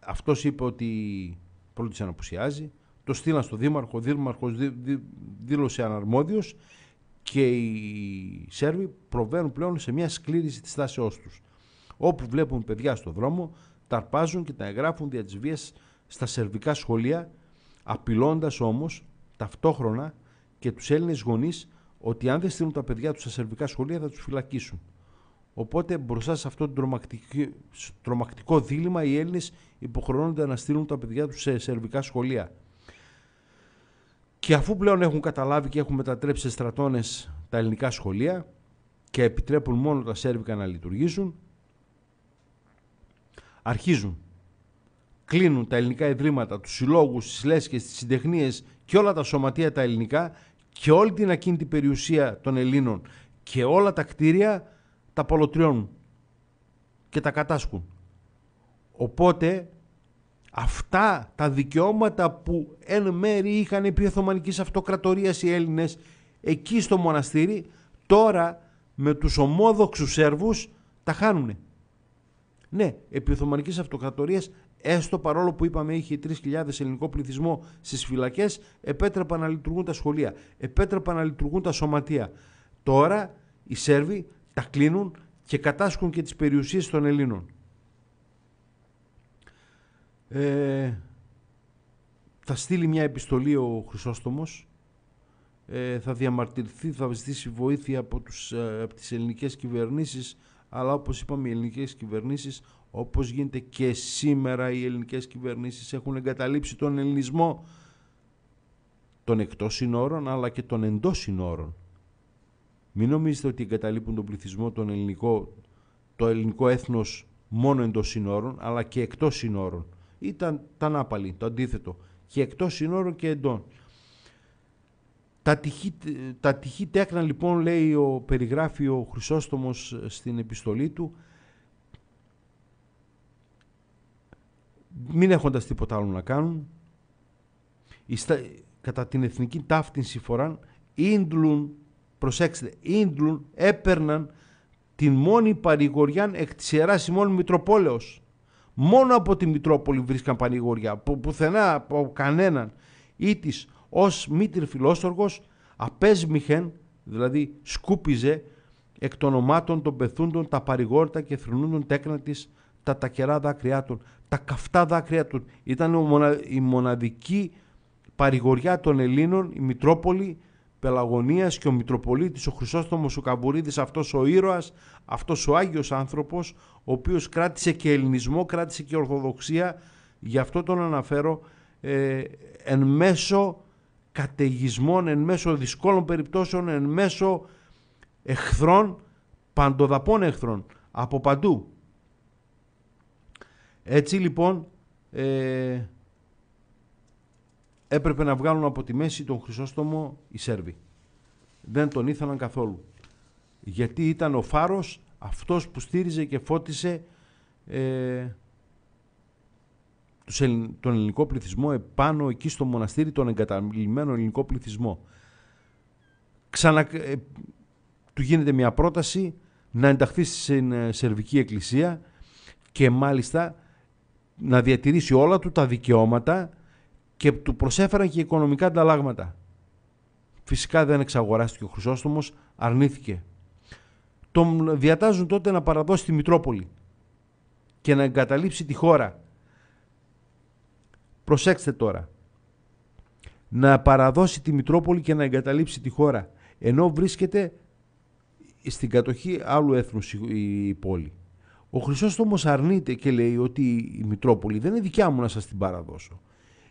Αυτός είπε ότι πρώτη να απουσιάζει. Το στείλαν στο Δήμαρχο, ο Δήμαρχος δήλωσε αναρμόδιος και οι Σέρβοι προβαίνουν πλέον σε μια σκλήρηση της στάσεώς τους. Όπου βλέπουν παιδιά στο δρόμο, τα αρπάζουν και τα εγγράφουν δια της βίας στα σερβικά σχολεία, απειλώντας όμως ταυτόχρονα και τους Έλληνες γονείς ότι αν δεν στείλουν τα παιδιά τους στα σερβικά σχολεία θα τους φυλακίσουν. Οπότε μπροστά σε αυτό το τρομακτικό δίλημα οι Έλληνες υποχρεώνονται να στείλουν τα παιδιά τους σε σερβικά σχολεία. Και αφού πλέον έχουν καταλάβει και έχουν μετατρέψει σε στρατώνες τα ελληνικά σχολεία και επιτρέπουν μόνο τα σέρβικα να λειτουργήσουν, αρχίζουν. Κλείνουν τα ελληνικά ιδρύματα, τους συλλόγους, τις λέσχες, τις συντεχνίες και όλα τα σωματεία τα ελληνικά και όλη την ακίνητη περιουσία των Ελλήνων και όλα τα κτίρια τα πολλοτριώνουν και τα κατάσκουν. Οπότε αυτά τα δικαιώματα που εν μέρη είχαν επί Οθωμανικής Αυτοκρατορίας οι Έλληνες εκεί στο μοναστήρι τώρα με τους ομόδοξους Σέρβους τα χάνουνε. Ναι, επί Οθωμανικής Αυτοκρατορίας έστω παρόλο που είπαμε είχε 3.000 ελληνικό πληθυσμό στις φυλακές επέτρεπαν να λειτουργούν τα σχολεία, επέτρεπαν να λειτουργούν τα σωματεία. Τώρα οι Σέρβοι τα κλείνουν και κατάσχουν και τις περιουσίες των Ελλήνων. Ε, θα στείλει μια επιστολή ο Χρυσόστομος, ε, θα διαμαρτυρηθεί, θα ζητήσει βοήθεια από, τους, ε, από τις ελληνικές κυβερνήσεις, αλλά όπως είπαμε οι ελληνικές κυβερνήσεις, όπως γίνεται και σήμερα οι ελληνικές κυβερνήσεις έχουν εγκαταλείψει τον ελληνισμό των εκτός συνόρων αλλά και των εντός συνόρων. Μην νομίζετε ότι εγκαταλείπουν τον πληθυσμό τον ελληνικό, το ελληνικό έθνος μόνο εντός συνόρων αλλά και εκτός συνόρων ήταν τα νάπαλη, το αντίθετο. Και εκτός συνόρων και εντών. Τα τυχή, τα τυχή τέκνα λοιπόν λέει ο περιγράφει ο Χρυσόστομος στην επιστολή του μην έχοντας τίποτα άλλο να κάνουν κατά την εθνική ταύτιση φοράν ίντλουν, προσέξτε, ίντλουν έπαιρναν την μόνη παρηγοριά εκ της Ιεράς ημών Μητροπόλεως Μόνο από τη Μητρόπολη βρίσκαν πανηγοριά, που πουθενά από κανέναν. Ή της ως μήτρη φιλόστοργος απέσμιχεν, δηλαδή σκούπιζε εκ των ονομάτων των πεθούντων τα παρηγόρτα και θρυνούντων τέκνα της τα τακερά δάκρυά των, τα καυτά δάκρυά των. Ήταν η μοναδική παρηγοριά των Ελλήνων, η Μητρόπολη Πελαγωνίας και ο Μητροπολίτης ο Χρυσόστομος ο Καμπουρίδης αυτός ο ήρωας, αυτός ο Άγιος άνθρωπος ο οποίος κράτησε και ελληνισμό, κράτησε και ορθοδοξία γι' αυτό τον αναφέρω ε, εν μέσω καταιγισμών, εν μέσω δυσκόλων περιπτώσεων, εν μέσω εχθρών, παντοδαπών εχθρών, από παντού. Έτσι λοιπόν ε, έπρεπε να βγάλουν από τη μέση τον Χρυσόστομο οι Σέρβοι. Δεν τον ήθελαν καθόλου. Γιατί ήταν ο φάρος αυτός που στήριζε και φώτισε ε, τον ελληνικό πληθυσμό επάνω εκεί στο μοναστήρι, τον εγκαταλειμμένο ελληνικό πληθυσμό. Ξανα, ε, του γίνεται μια πρόταση να ενταχθεί στην ε, Σερβική Εκκλησία και μάλιστα να διατηρήσει όλα του τα δικαιώματα και του προσέφεραν και οικονομικά ανταλλάγματα. Φυσικά δεν εξαγοράστηκε ο Χρυσόστομος, αρνήθηκε. Τον διατάζουν τότε να παραδώσει τη Μητρόπολη και να εγκαταλείψει τη χώρα. Προσέξτε τώρα. Να παραδώσει τη Μητρόπολη και να εγκαταλείψει τη χώρα. Ενώ βρίσκεται στην κατοχή άλλου έθνους η πόλη. Ο Χρυσόστομος αρνείται και λέει ότι η Μητρόπολη δεν είναι δικιά μου να σας την παραδώσω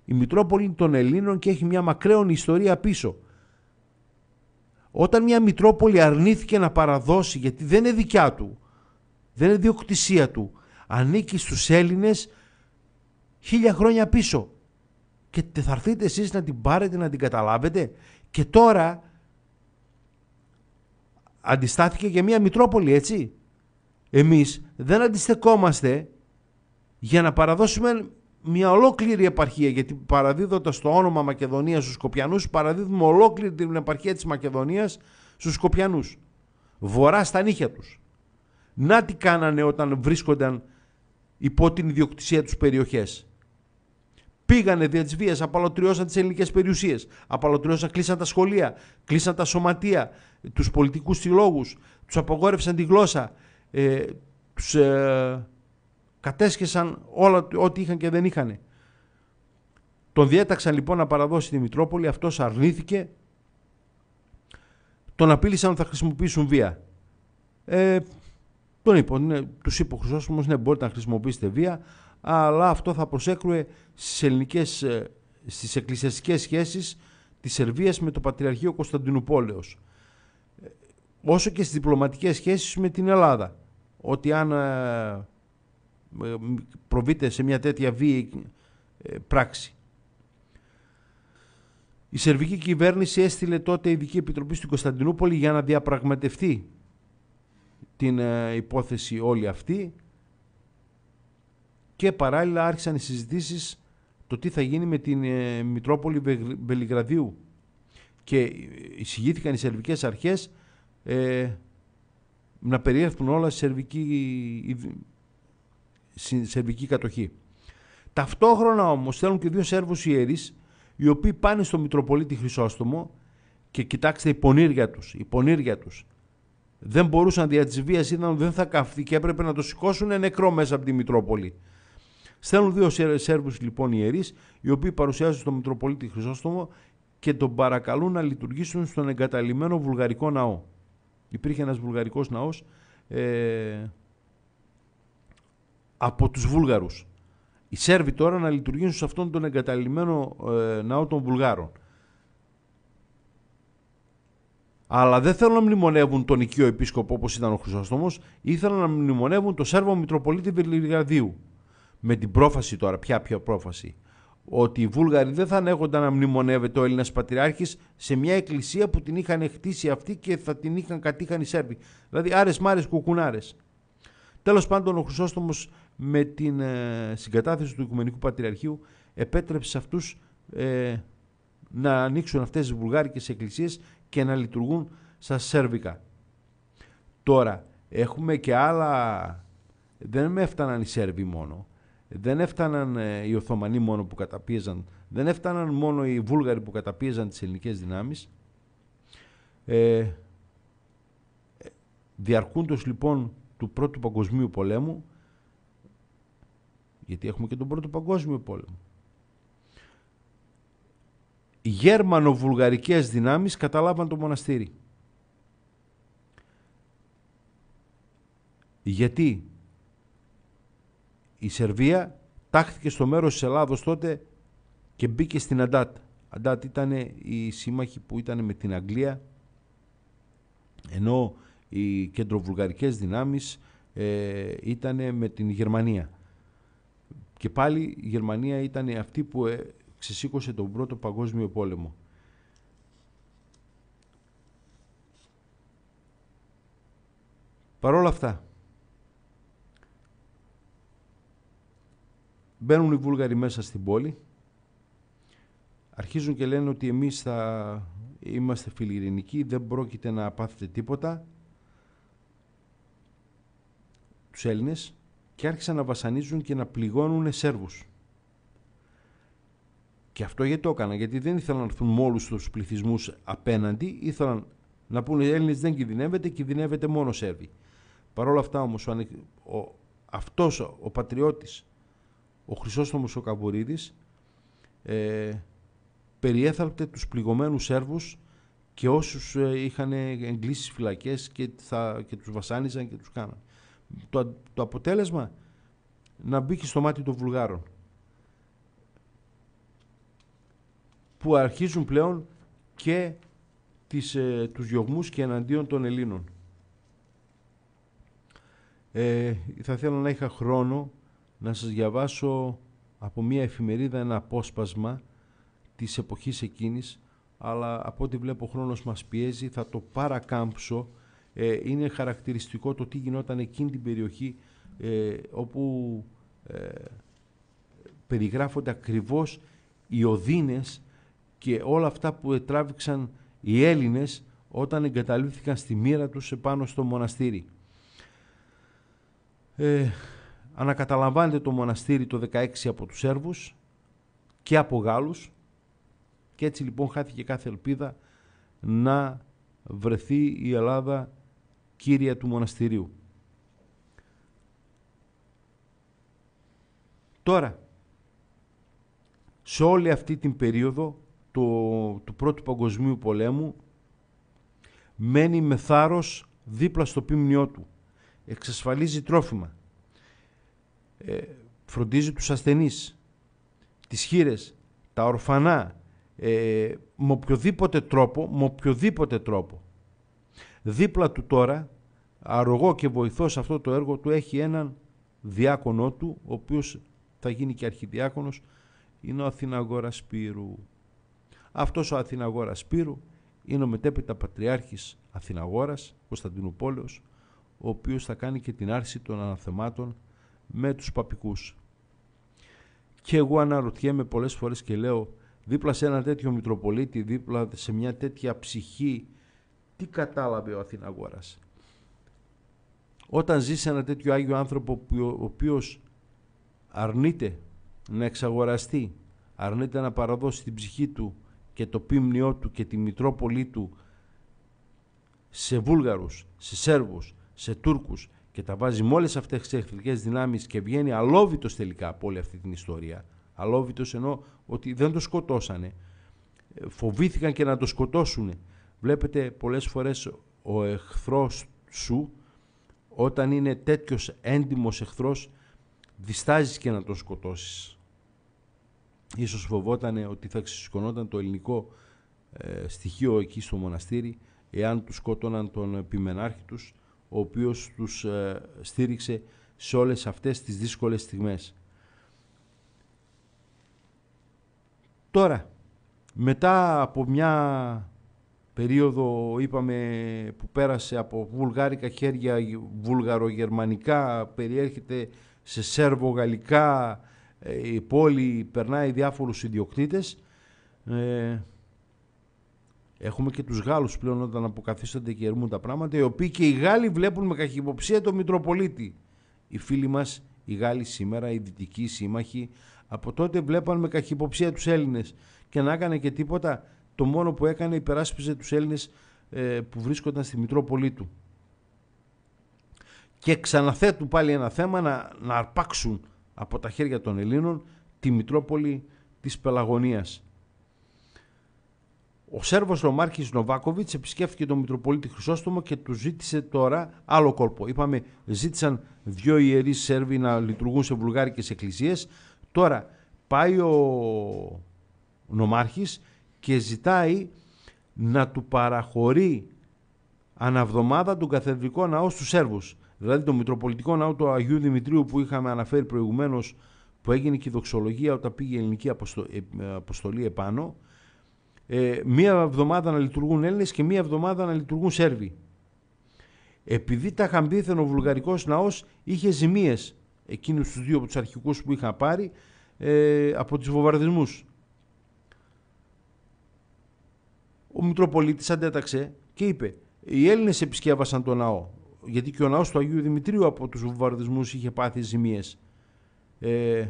η Μητρόπολη των Ελλήνων και έχει μια μακραίων ιστορία πίσω. Όταν μια Μητρόπολη αρνήθηκε να παραδώσει, γιατί δεν είναι δικιά του, δεν είναι διοκτησία του, ανήκει στους Έλληνες χίλια χρόνια πίσω. Και θα έρθείτε εσείς να την πάρετε, να την καταλάβετε. Και τώρα αντιστάθηκε και μια Μητρόπολη, έτσι. Εμείς δεν αντιστεκόμαστε για να παραδώσουμε μια ολόκληρη επαρχία, γιατί παραδίδοντας το όνομα Μακεδονίας στους Σκοπιανούς, παραδίδουμε ολόκληρη την επαρχία της Μακεδονίας στους Σκοπιανούς. Βορρά στα νύχια τους. Να τι κάνανε όταν βρίσκονταν υπό την ιδιοκτησία τους περιοχές. Πήγανε δια της βίας, απαλωτριώσαν τις ελληνικές περιουσίες, απαλωτριώσαν, κλείσαν τα σχολεία, κλείσαν τα σωματεία, τους πολιτικούς συλλόγους, τους απογόρευσαν τη γλώσσα, ε, τους ε, κατέσχεσαν όλα ό,τι είχαν και δεν είχαν. Τον διέταξαν λοιπόν να παραδώσει τη Μητρόπολη, αυτός αρνήθηκε, τον απείλησαν ότι θα χρησιμοποιήσουν βία. Ε, τον είπε, ναι, τους είπε ο Χρυσόστομος, ναι μπορείτε να χρησιμοποιήσετε βία, αλλά αυτό θα προσέκρουε στις, ελληνικές, ε, στις εκκλησιαστικές σχέσεις της Σερβίας με το Πατριαρχείο Κωνσταντινούπολεως. Ε, όσο και στις διπλωματικές σχέσεις με την Ελλάδα. Ότι αν ε, προβείτε σε μια τέτοια βίαιη πράξη. Η σερβική κυβέρνηση έστειλε τότε ειδική επιτροπή στην Κωνσταντινούπολη για να διαπραγματευτεί την υπόθεση όλη αυτή και παράλληλα άρχισαν οι συζητήσεις το τι θα γίνει με την ε, Μητρόπολη Βελιγραδίου και εισηγήθηκαν οι σερβικές αρχές ε, να περιέρθουν όλα στη σερβική, σερβική κατοχή. Ταυτόχρονα όμως θέλουν και δύο Σέρβους ιερείς οι οποίοι πάνε στο Μητροπολίτη Χρυσόστομο και κοιτάξτε η πονήρια τους, η πονήρια τους. Δεν μπορούσαν δια της βίας, είδαν δεν θα καυθεί και έπρεπε να το σηκώσουν νεκρό μέσα από τη Μητρόπολη. Στέλνουν δύο Σέρβους λοιπόν ιερείς, οι οποίοι παρουσιάζουν στον Μητροπολίτη Χρυσόστομο και τον παρακαλούν να λειτουργήσουν στον εγκαταλειμμένο βουλγαρικό ναό. Υπήρχε ένας βουλγαρικός ναός ε, από τους Βούλγαρους. Οι Σέρβοι τώρα να λειτουργήσουν σε αυτόν τον εγκαταλειμμένο ε, ναό των Βουλγάρων. Αλλά δεν θέλουν να μνημονεύουν τον οικείο επίσκοπο όπως ήταν ο Χρυσόστομος, ήθελαν να μνημονεύουν τον Σέρβο Μητροπολίτη Βελιγραδίου με την πρόφαση τώρα, ποια πιο πρόφαση, ότι οι Βούλγαροι δεν θα ανέχονταν να μνημονεύεται ο Έλληνας Πατριάρχης σε μια εκκλησία που την είχαν χτίσει αυτοί και θα την είχαν κατήχαν οι Σέρβοι. Δηλαδή άρες μάρες κουκουνάρες. Τέλος πάντων ο Χρυσόστομος με την ε, συγκατάθεση του Οικουμενικού Πατριαρχείου επέτρεψε σε αυτούς ε, να ανοίξουν αυτές τις βουλγάρικες εκκλησίες και να λειτουργούν στα σέρβικα. Τώρα έχουμε και άλλα... Δεν με έφταναν οι Σέρβοι μόνο δεν έφταναν ε, οι Οθωμανοί μόνο που καταπίεζαν, δεν έφταναν μόνο οι Βούλγαροι που καταπίεζαν τις ελληνικές δυνάμεις. Ε, διαρκούντος λοιπόν του Πρώτου Παγκοσμίου Πολέμου, γιατί έχουμε και τον Πρώτο Παγκόσμιο Πόλεμο, οι γερμανο-βουλγαρικές δυνάμεις καταλάβαν το μοναστήρι. Γιατί η Σερβία τάχθηκε στο μέρος της Ελλάδος τότε και μπήκε στην Αντάτ. Αντάτ ήταν η σύμμαχοι που ήταν με την Αγγλία ενώ οι κεντροβουλγαρικές δυνάμεις ε, ήταν με την Γερμανία. Και πάλι η Γερμανία ήταν αυτή που ε, ξεσήκωσε τον πρώτο παγκόσμιο πόλεμο. Παρόλα αυτά, Μπαίνουν οι Βούλγαροι μέσα στην πόλη, αρχίζουν και λένε ότι εμείς θα είμαστε φιλιρινικοί, δεν πρόκειται να πάθετε τίποτα, τους Έλληνες, και άρχισαν να βασανίζουν και να πληγώνουν Σέρβους. Και αυτό γιατί το έκαναν, γιατί δεν ήθελαν να έρθουν με όλους τους πληθυσμούς απέναντι, ήθελαν να πούνε οι Έλληνες δεν κινδυνεύεται, κινδυνεύεται μόνο Σέρβοι. Παρ' όλα αυτά όμως, ο, ο, αυτός ο πατριώτης ο Χρυσόστομος ο Καμπουρίδης ε, περιέθαλπτε τους πληγωμένους Σέρβους και όσους ε, είχαν εγκλήσεις φυλακές και, θα, και τους βασάνιζαν και τους κάναν. Το, το αποτέλεσμα να μπήκε στο μάτι των Βουλγάρων που αρχίζουν πλέον και τις, ε, τους διωγμούς και εναντίον των Ελλήνων. Ε, θα θέλω να είχα χρόνο να σας διαβάσω από μια εφημερίδα ένα απόσπασμα της εποχής εκείνης αλλά από ό,τι βλέπω ο χρόνος μας πιέζει θα το παρακάμψω ε, είναι χαρακτηριστικό το τι γινόταν εκείνη την περιοχή ε, όπου ε, περιγράφονται ακριβώς οι οδύνες και όλα αυτά που ετράβηξαν οι Έλληνες όταν εγκαταλείφθηκαν στη μοίρα τους επάνω στο μοναστήρι. Ε, ανακαταλαμβάνεται το μοναστήρι το 16 από τους Σέρβους και από Γάλλους και έτσι λοιπόν χάθηκε κάθε ελπίδα να βρεθεί η Ελλάδα κύρια του μοναστηρίου. Τώρα, σε όλη αυτή την περίοδο το, του Πρώτου Παγκοσμίου Πολέμου μένει με θάρρος δίπλα στο πίμνιό του. Εξασφαλίζει τρόφιμα. Ε, φροντίζει τους ασθενείς, τις χείρες, τα ορφανά, ε, με οποιοδήποτε τρόπο, με οποιοδήποτε τρόπο. Δίπλα του τώρα, αρρωγό και βοηθός σε αυτό το έργο του, έχει έναν διάκονό του, ο οποίος θα γίνει και αρχιδιάκονος, είναι ο Αθηναγόρας Σπύρου. Αυτός ο Αθηναγόρας Σπύρου είναι ο μετέπειτα Πατριάρχης Αθηναγόρας, Κωνσταντινούπολεως, ο οποίος θα κάνει και την άρση των αναθεμάτων με τους παπικούς. Και εγώ αναρωτιέμαι πολλές φορές και λέω, δίπλα σε ένα τέτοιο Μητροπολίτη, δίπλα σε μια τέτοια ψυχή, τι κατάλαβε ο Αθηναγόρας; Όταν ζει σε ένα τέτοιο Άγιο άνθρωπο ο οποίος αρνείται να εξαγοραστεί, αρνείται να παραδώσει την ψυχή του και το πίμνιό του και τη Μητρόπολη του σε Βούλγαρους, σε Σέρβους, σε Τούρκους και τα βάζει με όλες αυτές τις εχθρικές δυνάμεις και βγαίνει αλόβητος τελικά από όλη αυτή την ιστορία. Αλόβητος ενώ ότι δεν το σκοτώσανε. Ε, φοβήθηκαν και να το σκοτώσουν. Βλέπετε πολλές φορές ο εχθρός σου όταν είναι τέτοιος έντιμος εχθρός διστάζεις και να τον σκοτώσεις. Ίσως φοβότανε ότι θα ξεσηκωνόταν το ελληνικό ε, στοιχείο εκεί στο μοναστήρι εάν τους σκότωναν τον επιμενάρχη τους ο οποίος τους ε, στήριξε σε όλες αυτές τις δύσκολες στιγμές. Τώρα, μετά από μια περίοδο είπαμε που πέρασε από βουλγάρικα χέρια βουλγαρογερμανικά περιέρχεται σε σέρβο-γαλλικά ε, η πόλη περνάει διάφορους ιδιοκτήτες ε, έχουμε και τους Γάλλους πλέον όταν αποκαθίστανται και ερμούν τα πράγματα οι οποίοι και οι Γάλλοι βλέπουν με καχυποψία τον Μητροπολίτη οι φίλοι μας οι Γάλλοι σήμερα, οι δυτικοί σύμμαχοι από τότε βλέπαν με καχυποψία τους Έλληνες και να έκανε και τίποτα το μόνο που έκανε υπεράσπιζε τους Έλληνες ε, που βρίσκονταν στη Μητρόπολη του. Και ξαναθέτουν πάλι ένα θέμα να, να αρπάξουν από τα χέρια των Ελλήνων τη Μητρόπολη της Πελαγωνίας. Ο Σέρβος Λομάρχης Νοβάκοβιτς επισκέφθηκε τον Μητροπολίτη Χρυσόστομο και του ζήτησε τώρα άλλο κόλπο. Είπαμε ζήτησαν δύο ιερείς Σέρβοι να λειτουργούν σε βουλγάρικες εκκλησίες. Τώρα πάει ο Νομάρχης και ζητάει να του παραχωρεί αναβδομάδα τον καθεδρικό ναό στους Σέρβους. Δηλαδή το Μητροπολιτικό Ναό του Αγίου Δημητρίου που είχαμε αναφέρει προηγουμένως που έγινε και η δοξολογία όταν πήγε η ελληνική ε, αποστολή επάνω ε, μία εβδομάδα να λειτουργούν Έλληνες και μία εβδομάδα να λειτουργούν Σέρβοι. Επειδή τα χαμπίθεν ο βουλγαρικός ναός είχε ζημίες εκείνους τους δύο από τους αρχικούς που είχαν πάρει ε, από τους βομβαρδισμούς. Ο Μητροπολίτης αντέταξε και είπε οι Έλληνες επισκέβασαν τον ναό γιατί και ο ναός του Αγίου Δημητρίου από τους βομβαρδισμούς είχε πάθει ζημίες. Ε,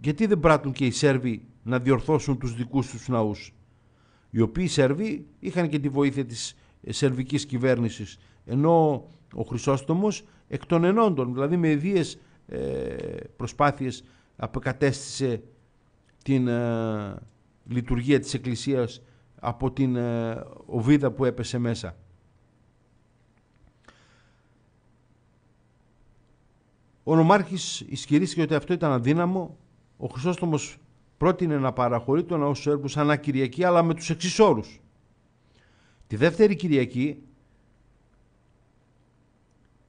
γιατί δεν πράττουν και οι Σέρβοι να διορθώσουν τους δικούς τους ναούς. Οι οποίοι Σέρβοι είχαν και τη βοήθεια της σερβικής κυβέρνησης ενώ ο Χρυσόστομος εκ των ενόντων, δηλαδή με ιδίες ε, προσπάθειες αποκατέστησε την ε, λειτουργία της Εκκλησίας από την ε, οβίδα που έπεσε μέσα. Ο Νομάρχης ισχυρίστηκε ότι αυτό ήταν αδύναμο. Ο Χρυσόστομος πρότεινε να παραχωρεί τον ναό στους Σέρβους ανά Κυριακή αλλά με τους εξής όρους. Τη δεύτερη Κυριακή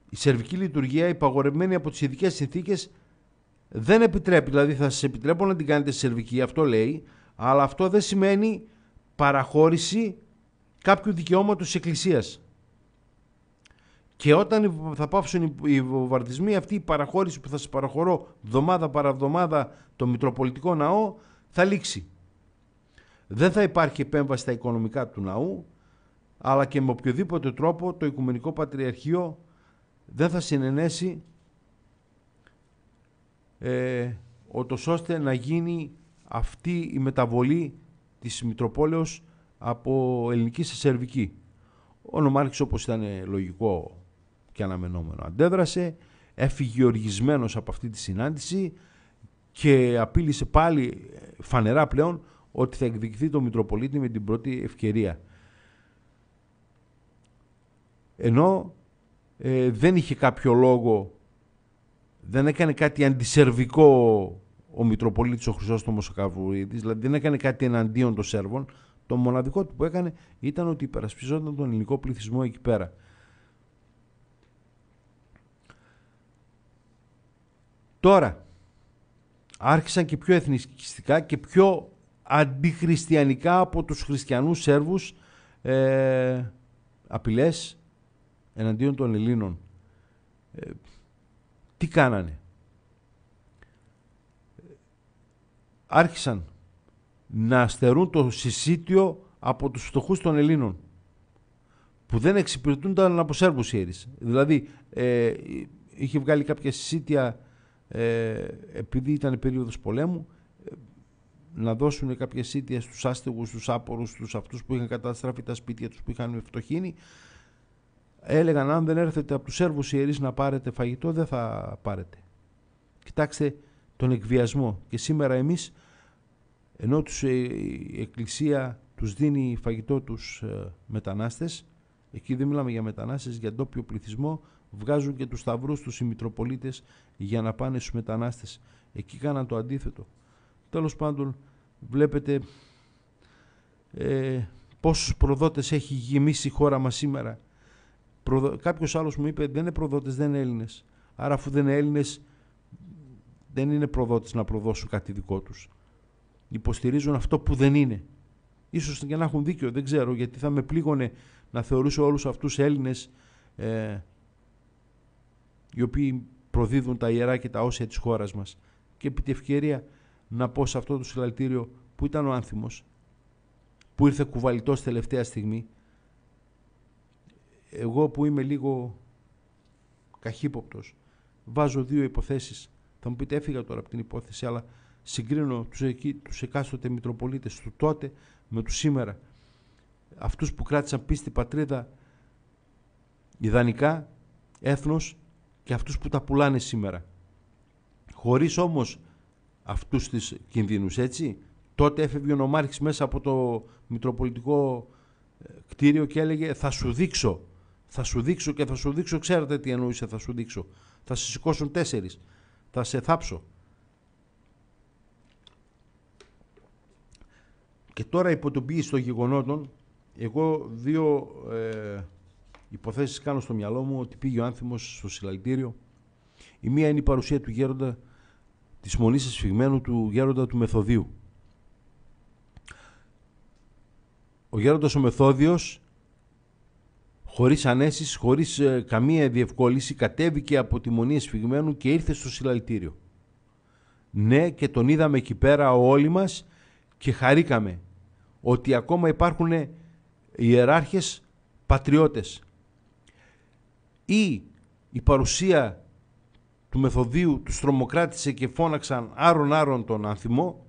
η σερβική λειτουργία υπαγορευμένη από τις ειδικές συνθήκες δεν επιτρέπει, δηλαδή θα σας επιτρέπω να την κάνετε σερβική, αυτό λέει, αλλά αυτό δεν σημαίνει παραχώρηση κάποιου δικαιώματος της Εκκλησίας. Και όταν θα πάψουν οι βομβαρδισμοί, αυτή η παραχώρηση που θα σας παραχωρώ εβδομάδα παραβδομάδα το Μητροπολιτικό Ναό θα λήξει. Δεν θα υπάρχει επέμβαση στα οικονομικά του ναού, αλλά και με οποιοδήποτε τρόπο το Οικουμενικό Πατριαρχείο δεν θα συνενέσει ε, ώστε να γίνει αυτή η μεταβολή της Μητροπόλεως από ελληνική σε σερβική. Ο Νομάρχης όπως ήταν λογικό και αναμενόμενο αντέδρασε, έφυγε οργισμένος από αυτή τη συνάντηση και απείλησε πάλι φανερά πλέον ότι θα εκδικηθεί το Μητροπολίτη με την πρώτη ευκαιρία. Ενώ ε, δεν είχε κάποιο λόγο, δεν έκανε κάτι αντισερβικό ο Μητροπολίτης ο Χρυσόστομος ο Καβουρίδης, δηλαδή δεν έκανε κάτι εναντίον των Σέρβων, το μοναδικό του που έκανε ήταν ότι υπερασπιζόταν τον ελληνικό πληθυσμό εκεί πέρα. Τώρα, άρχισαν και πιο εθνικιστικά και πιο αντιχριστιανικά από τους χριστιανούς Σέρβους ε, απειλές εναντίον των Ελλήνων. Ε, τι κάνανε; Άρχισαν να στερούν το συσίτιο από τους φτωχούς των Ελλήνων που δεν εξυπηρετούνταν από Σέρβους ιερείς. Δηλαδή ε, είχε βγάλει κάποια συσίτια ε, επειδή ήταν περίοδος πολέμου ε, να δώσουν κάποια σίτια στους άστεγους, στους άπορους, στους αυτούς που είχαν καταστραφεί τα σπίτια τους που είχαν φτωχύνει έλεγαν αν δεν έρθετε από τους Σέρβους ιερείς να πάρετε φαγητό δεν θα πάρετε. Κοιτάξτε τον εκβιασμό και σήμερα εμείς ενώ τους, ε, η Εκκλησία τους δίνει φαγητό τους ε, μετανάστες εκεί δεν μιλάμε για μετανάστες, για ντόπιο πληθυσμό βγάζουν και τους σταυρούς τους οι Μητροπολίτες για να πάνε στους μετανάστες. Εκεί κάναν το αντίθετο. Τέλος πάντων βλέπετε ε, πόσους προδότες έχει γεμίσει η χώρα μας σήμερα. Προδο... Κάποιος άλλος μου είπε δεν είναι προδότες, δεν είναι Έλληνες. Άρα αφού δεν είναι Έλληνες δεν είναι προδότες να προδώσουν κάτι δικό τους. Υποστηρίζουν αυτό που δεν είναι. Ίσως και να έχουν δίκιο, δεν ξέρω, γιατί θα με πλήγωνε να θεωρήσω όλους αυτούς Έλληνες ε, οι οποίοι προδίδουν τα ιερά και τα όσια της χώρας μας. Και επί τη ευκαιρία να πω σε αυτό το συλλαλητήριο που ήταν ο άνθιμος, που ήρθε κουβαλητός τελευταία στιγμή, εγώ που είμαι λίγο καχύποπτος, βάζω δύο υποθέσεις. Θα μου πείτε έφυγα τώρα από την υπόθεση, αλλά συγκρίνω τους, εκεί, τους εκάστοτε Μητροπολίτες του τότε με τους σήμερα. Αυτούς που κράτησαν πίστη πατρίδα ιδανικά, έθνος και αυτούς που τα πουλάνε σήμερα. Χωρίς όμως αυτούς τις κινδύνους, έτσι. Τότε έφευγε ο Νομάρχης μέσα από το Μητροπολιτικό ε, κτίριο και έλεγε θα σου δείξω, θα σου δείξω και θα σου δείξω, ξέρετε τι εννοούσε θα σου δείξω. Θα σε σηκώσουν τέσσερις, θα σε θάψω. Και τώρα υπό τον πίεση των γεγονότων, εγώ δύο ε, υποθέσεις κάνω στο μυαλό μου ότι πήγε ο άνθιμος στο συλλαλητήριο. Η μία είναι η παρουσία του γέροντα της μονής εσφυγμένου του γέροντα του Μεθοδίου. Ο γέροντας ο Μεθόδιος χωρίς ανέσεις, χωρίς ε, καμία διευκόλυνση κατέβηκε από τη μονή εσφυγμένου και ήρθε στο συλλαλητήριο. Ναι και τον είδαμε εκεί πέρα όλοι μας και χαρήκαμε ότι ακόμα υπάρχουν ιεράρχες πατριώτες ή η παρουσία του Μεθοδίου τους τρομοκράτησε και φώναξαν άρον άρον τον ανθιμό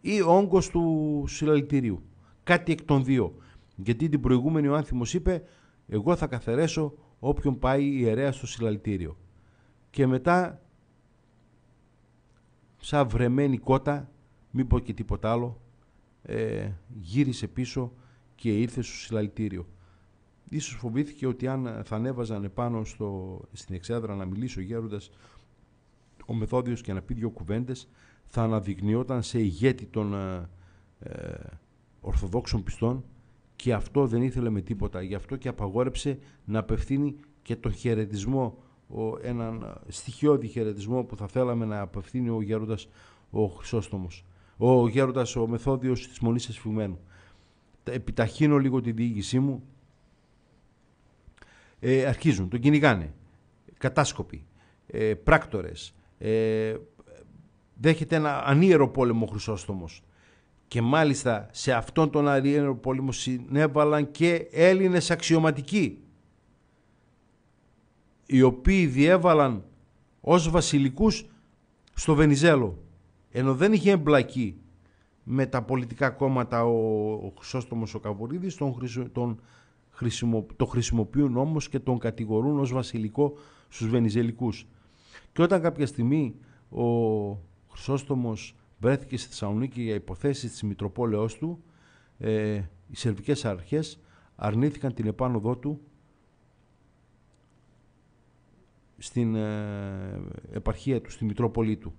ή ο όγκος του συλλαλητηρίου. Κάτι εκ των δύο. Γιατί την προηγούμενη ο άνθιμος είπε εγώ θα καθαρέσω όποιον πάει η ιερέα στο συλλαλητήριο. Και μετά σαν βρεμένη κότα, μην πω και τίποτα άλλο, ε, γύρισε πίσω και ήρθε στο συλλαλητήριο. Ίσως φοβήθηκε ότι αν θα ανέβαζαν επάνω στο, στην εξέδρα να μιλήσει ο γέροντας ο Μεθόδιος και να πει δύο κουβέντες θα αναδεικνυόταν σε ηγέτη των ε, ε, Ορθοδόξων πιστών και αυτό δεν ήθελε με τίποτα. Γι' αυτό και απαγόρεψε να απευθύνει και τον χαιρετισμό, ο, έναν στοιχειώδη χαιρετισμό που θα θέλαμε να απευθύνει ο γέροντας ο Χρυσόστομος. Ο γέροντας ο Μεθόδιος της Μονής Εσφυγμένου. Επιταχύνω λίγο τη διοίκησή μου ε, αρχίζουν, τον κυνηγάνε, κατάσκοποι, ε, πράκτορες, ε, δέχεται ένα ανίερο πόλεμο ο Χρυσόστομος. Και μάλιστα σε αυτόν τον ανίερο πόλεμο συνέβαλαν και Έλληνες αξιωματικοί οι οποίοι διέβαλαν ως βασιλικούς στο Βενιζέλο. Ενώ δεν είχε εμπλακεί με τα πολιτικά κόμματα ο, ο Χρυσόστομος ο Καβουρίδης τον, τον, χρησιμο, το χρησιμοποιούν όμως και τον κατηγορούν ως βασιλικό στους Βενιζελικούς. Και όταν κάποια στιγμή ο Χρυσόστομος βρέθηκε στη Θεσσαλονίκη για υποθέσεις της Μητροπόλεως του, ε, οι σερβικές αρχές αρνήθηκαν την επάνωδό του στην ε, επαρχία του, στη Μητρόπολη του.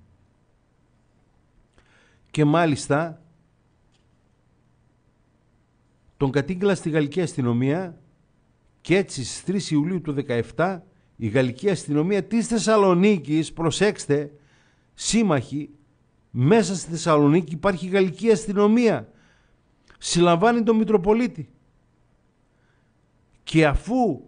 Και μάλιστα τον κατήγγειλα στη Γαλλική Αστυνομία και έτσι στις 3 Ιουλίου του 17 η Γαλλική Αστυνομία της Θεσσαλονίκης, προσέξτε, σύμμαχοι, μέσα στη Θεσσαλονίκη υπάρχει η Γαλλική Αστυνομία. Συλλαμβάνει τον Μητροπολίτη. Και αφού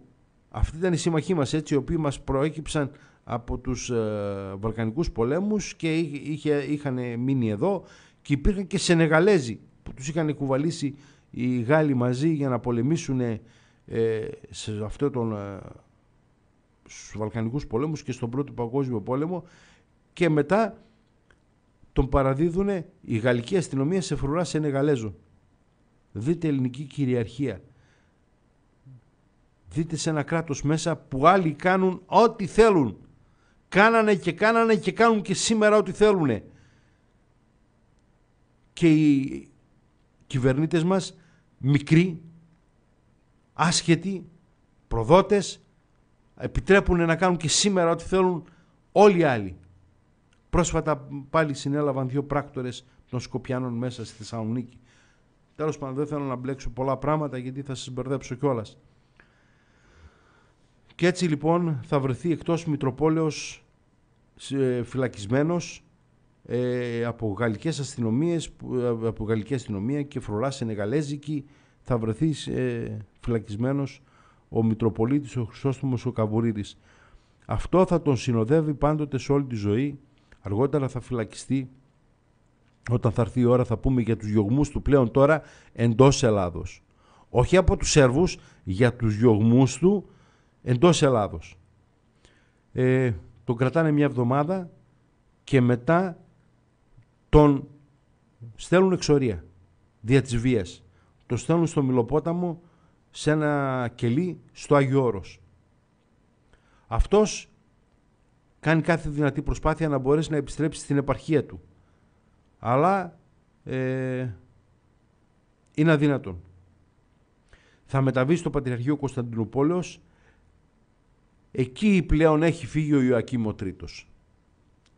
αυτή ήταν η σύμμαχοί μας έτσι, οι οποίοι μας προέκυψαν από τους ε, Βαλκανικούς πολέμους και είχε, είχαν μείνει εδώ και υπήρχαν και Σενεγαλέζοι που τους είχαν κουβαλήσει οι Γάλλοι μαζί για να πολεμήσουν ε, σε αυτό τον ε, στους Βαλκανικούς πολέμους και στον Πρώτο Παγκόσμιο Πόλεμο και μετά τον παραδίδουν η γαλλική αστυνομία σε φρουρά Σενεγαλέζο. Δείτε ελληνική κυριαρχία. Δείτε σε ένα κράτος μέσα που άλλοι κάνουν ό,τι θέλουν. Κάνανε και κάνανε και κάνουν και σήμερα ό,τι θέλουν. Και οι κυβερνήτες μας μικροί, άσχετοι, προδότες, επιτρέπουν να κάνουν και σήμερα ό,τι θέλουν όλοι οι άλλοι. Πρόσφατα πάλι συνέλαβαν δύο πράκτορες των Σκοπιάνων μέσα στη Θεσσαλονίκη. Τέλος πάντων δεν θέλω να μπλέξω πολλά πράγματα γιατί θα σας μπερδέψω κιόλας. Και έτσι λοιπόν θα βρεθεί εκτός Μητροπόλεως ε, φυλακισμένος ε, από γαλλικές αστυνομίες, ε, από γαλλική αστυνομία και φρουρά σενεγαλέζικη θα βρεθείς ε, φυλακισμένος ο Μητροπολίτης ο Χρυσόστομος ο Καβουρίδης. Αυτό θα τον συνοδεύει πάντοτε σε όλη τη ζωή. Αργότερα θα φυλακιστεί. Όταν θα έρθει η ώρα θα πούμε για τους γιογμούς του πλέον τώρα εντός Ελλάδος. Όχι από τους Σέρβους, για τους γιογμούς του εντός Ελλάδος. Ε, τον κρατάνε μια εβδομάδα και μετά τον στέλνουν εξορία δια της βίας. Τον στέλνουν στο Μιλοπόταμο σε ένα κελί στο Άγιο Όρος. Αυτός κάνει κάθε δυνατή προσπάθεια να μπορέσει να επιστρέψει στην επαρχία του. Αλλά ε, είναι αδύνατον. Θα μεταβεί στο Πατριαρχείο Κωνσταντινούπολεως. Εκεί πλέον έχει φύγει ο Ιωακήμ ο Τρίτος.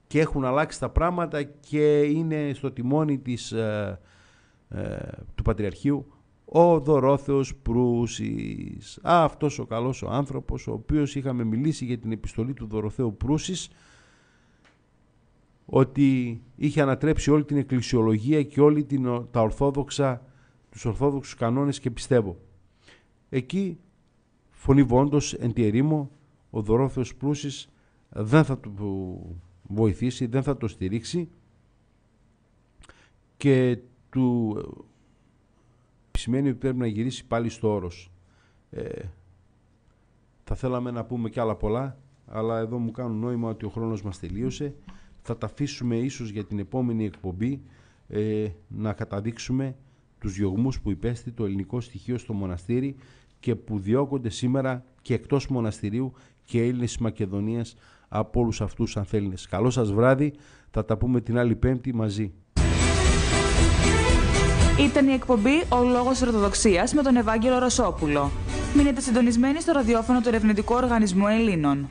Και έχουν αλλάξει τα πράγματα και είναι στο τιμόνι της, ε, ε, του Πατριαρχείου ο Δωρόθεος Προύσης. Α, αυτός ο καλός ο άνθρωπος, ο οποίος είχαμε μιλήσει για την επιστολή του Δωροθέου Προύσης, ότι είχε ανατρέψει όλη την εκκλησιολογία και όλη την, τα ορθόδοξα, τους ορθόδοξους κανόνες και πιστεύω. Εκεί, φωνή βόντος, εν τη ερήμο, ο Δωρόθεος Προύσης δεν θα του βοηθήσει, δεν θα το στηρίξει και του σημαίνει ότι πρέπει να γυρίσει πάλι στο όρος. Ε, θα θέλαμε να πούμε κι άλλα πολλά, αλλά εδώ μου κάνουν νόημα ότι ο χρόνος μας τελείωσε. Θα τα αφήσουμε ίσως για την επόμενη εκπομπή ε, να καταδείξουμε τους διωγμούς που υπέστη το ελληνικό στοιχείο στο μοναστήρι και που διώκονται σήμερα και εκτός μοναστηρίου και Έλληνες της Μακεδονίας από όλους αυτούς τους ανθέληνες. Καλό σας βράδυ, θα τα πούμε την άλλη πέμπτη μαζί. Ήταν η εκπομπή Ο Λόγος Ορθοδοξίας με τον Ευάγγελο Ρωσόπουλο. Μείνετε συντονισμένοι στο ραδιόφωνο του Ερευνητικού Οργανισμού Ελλήνων.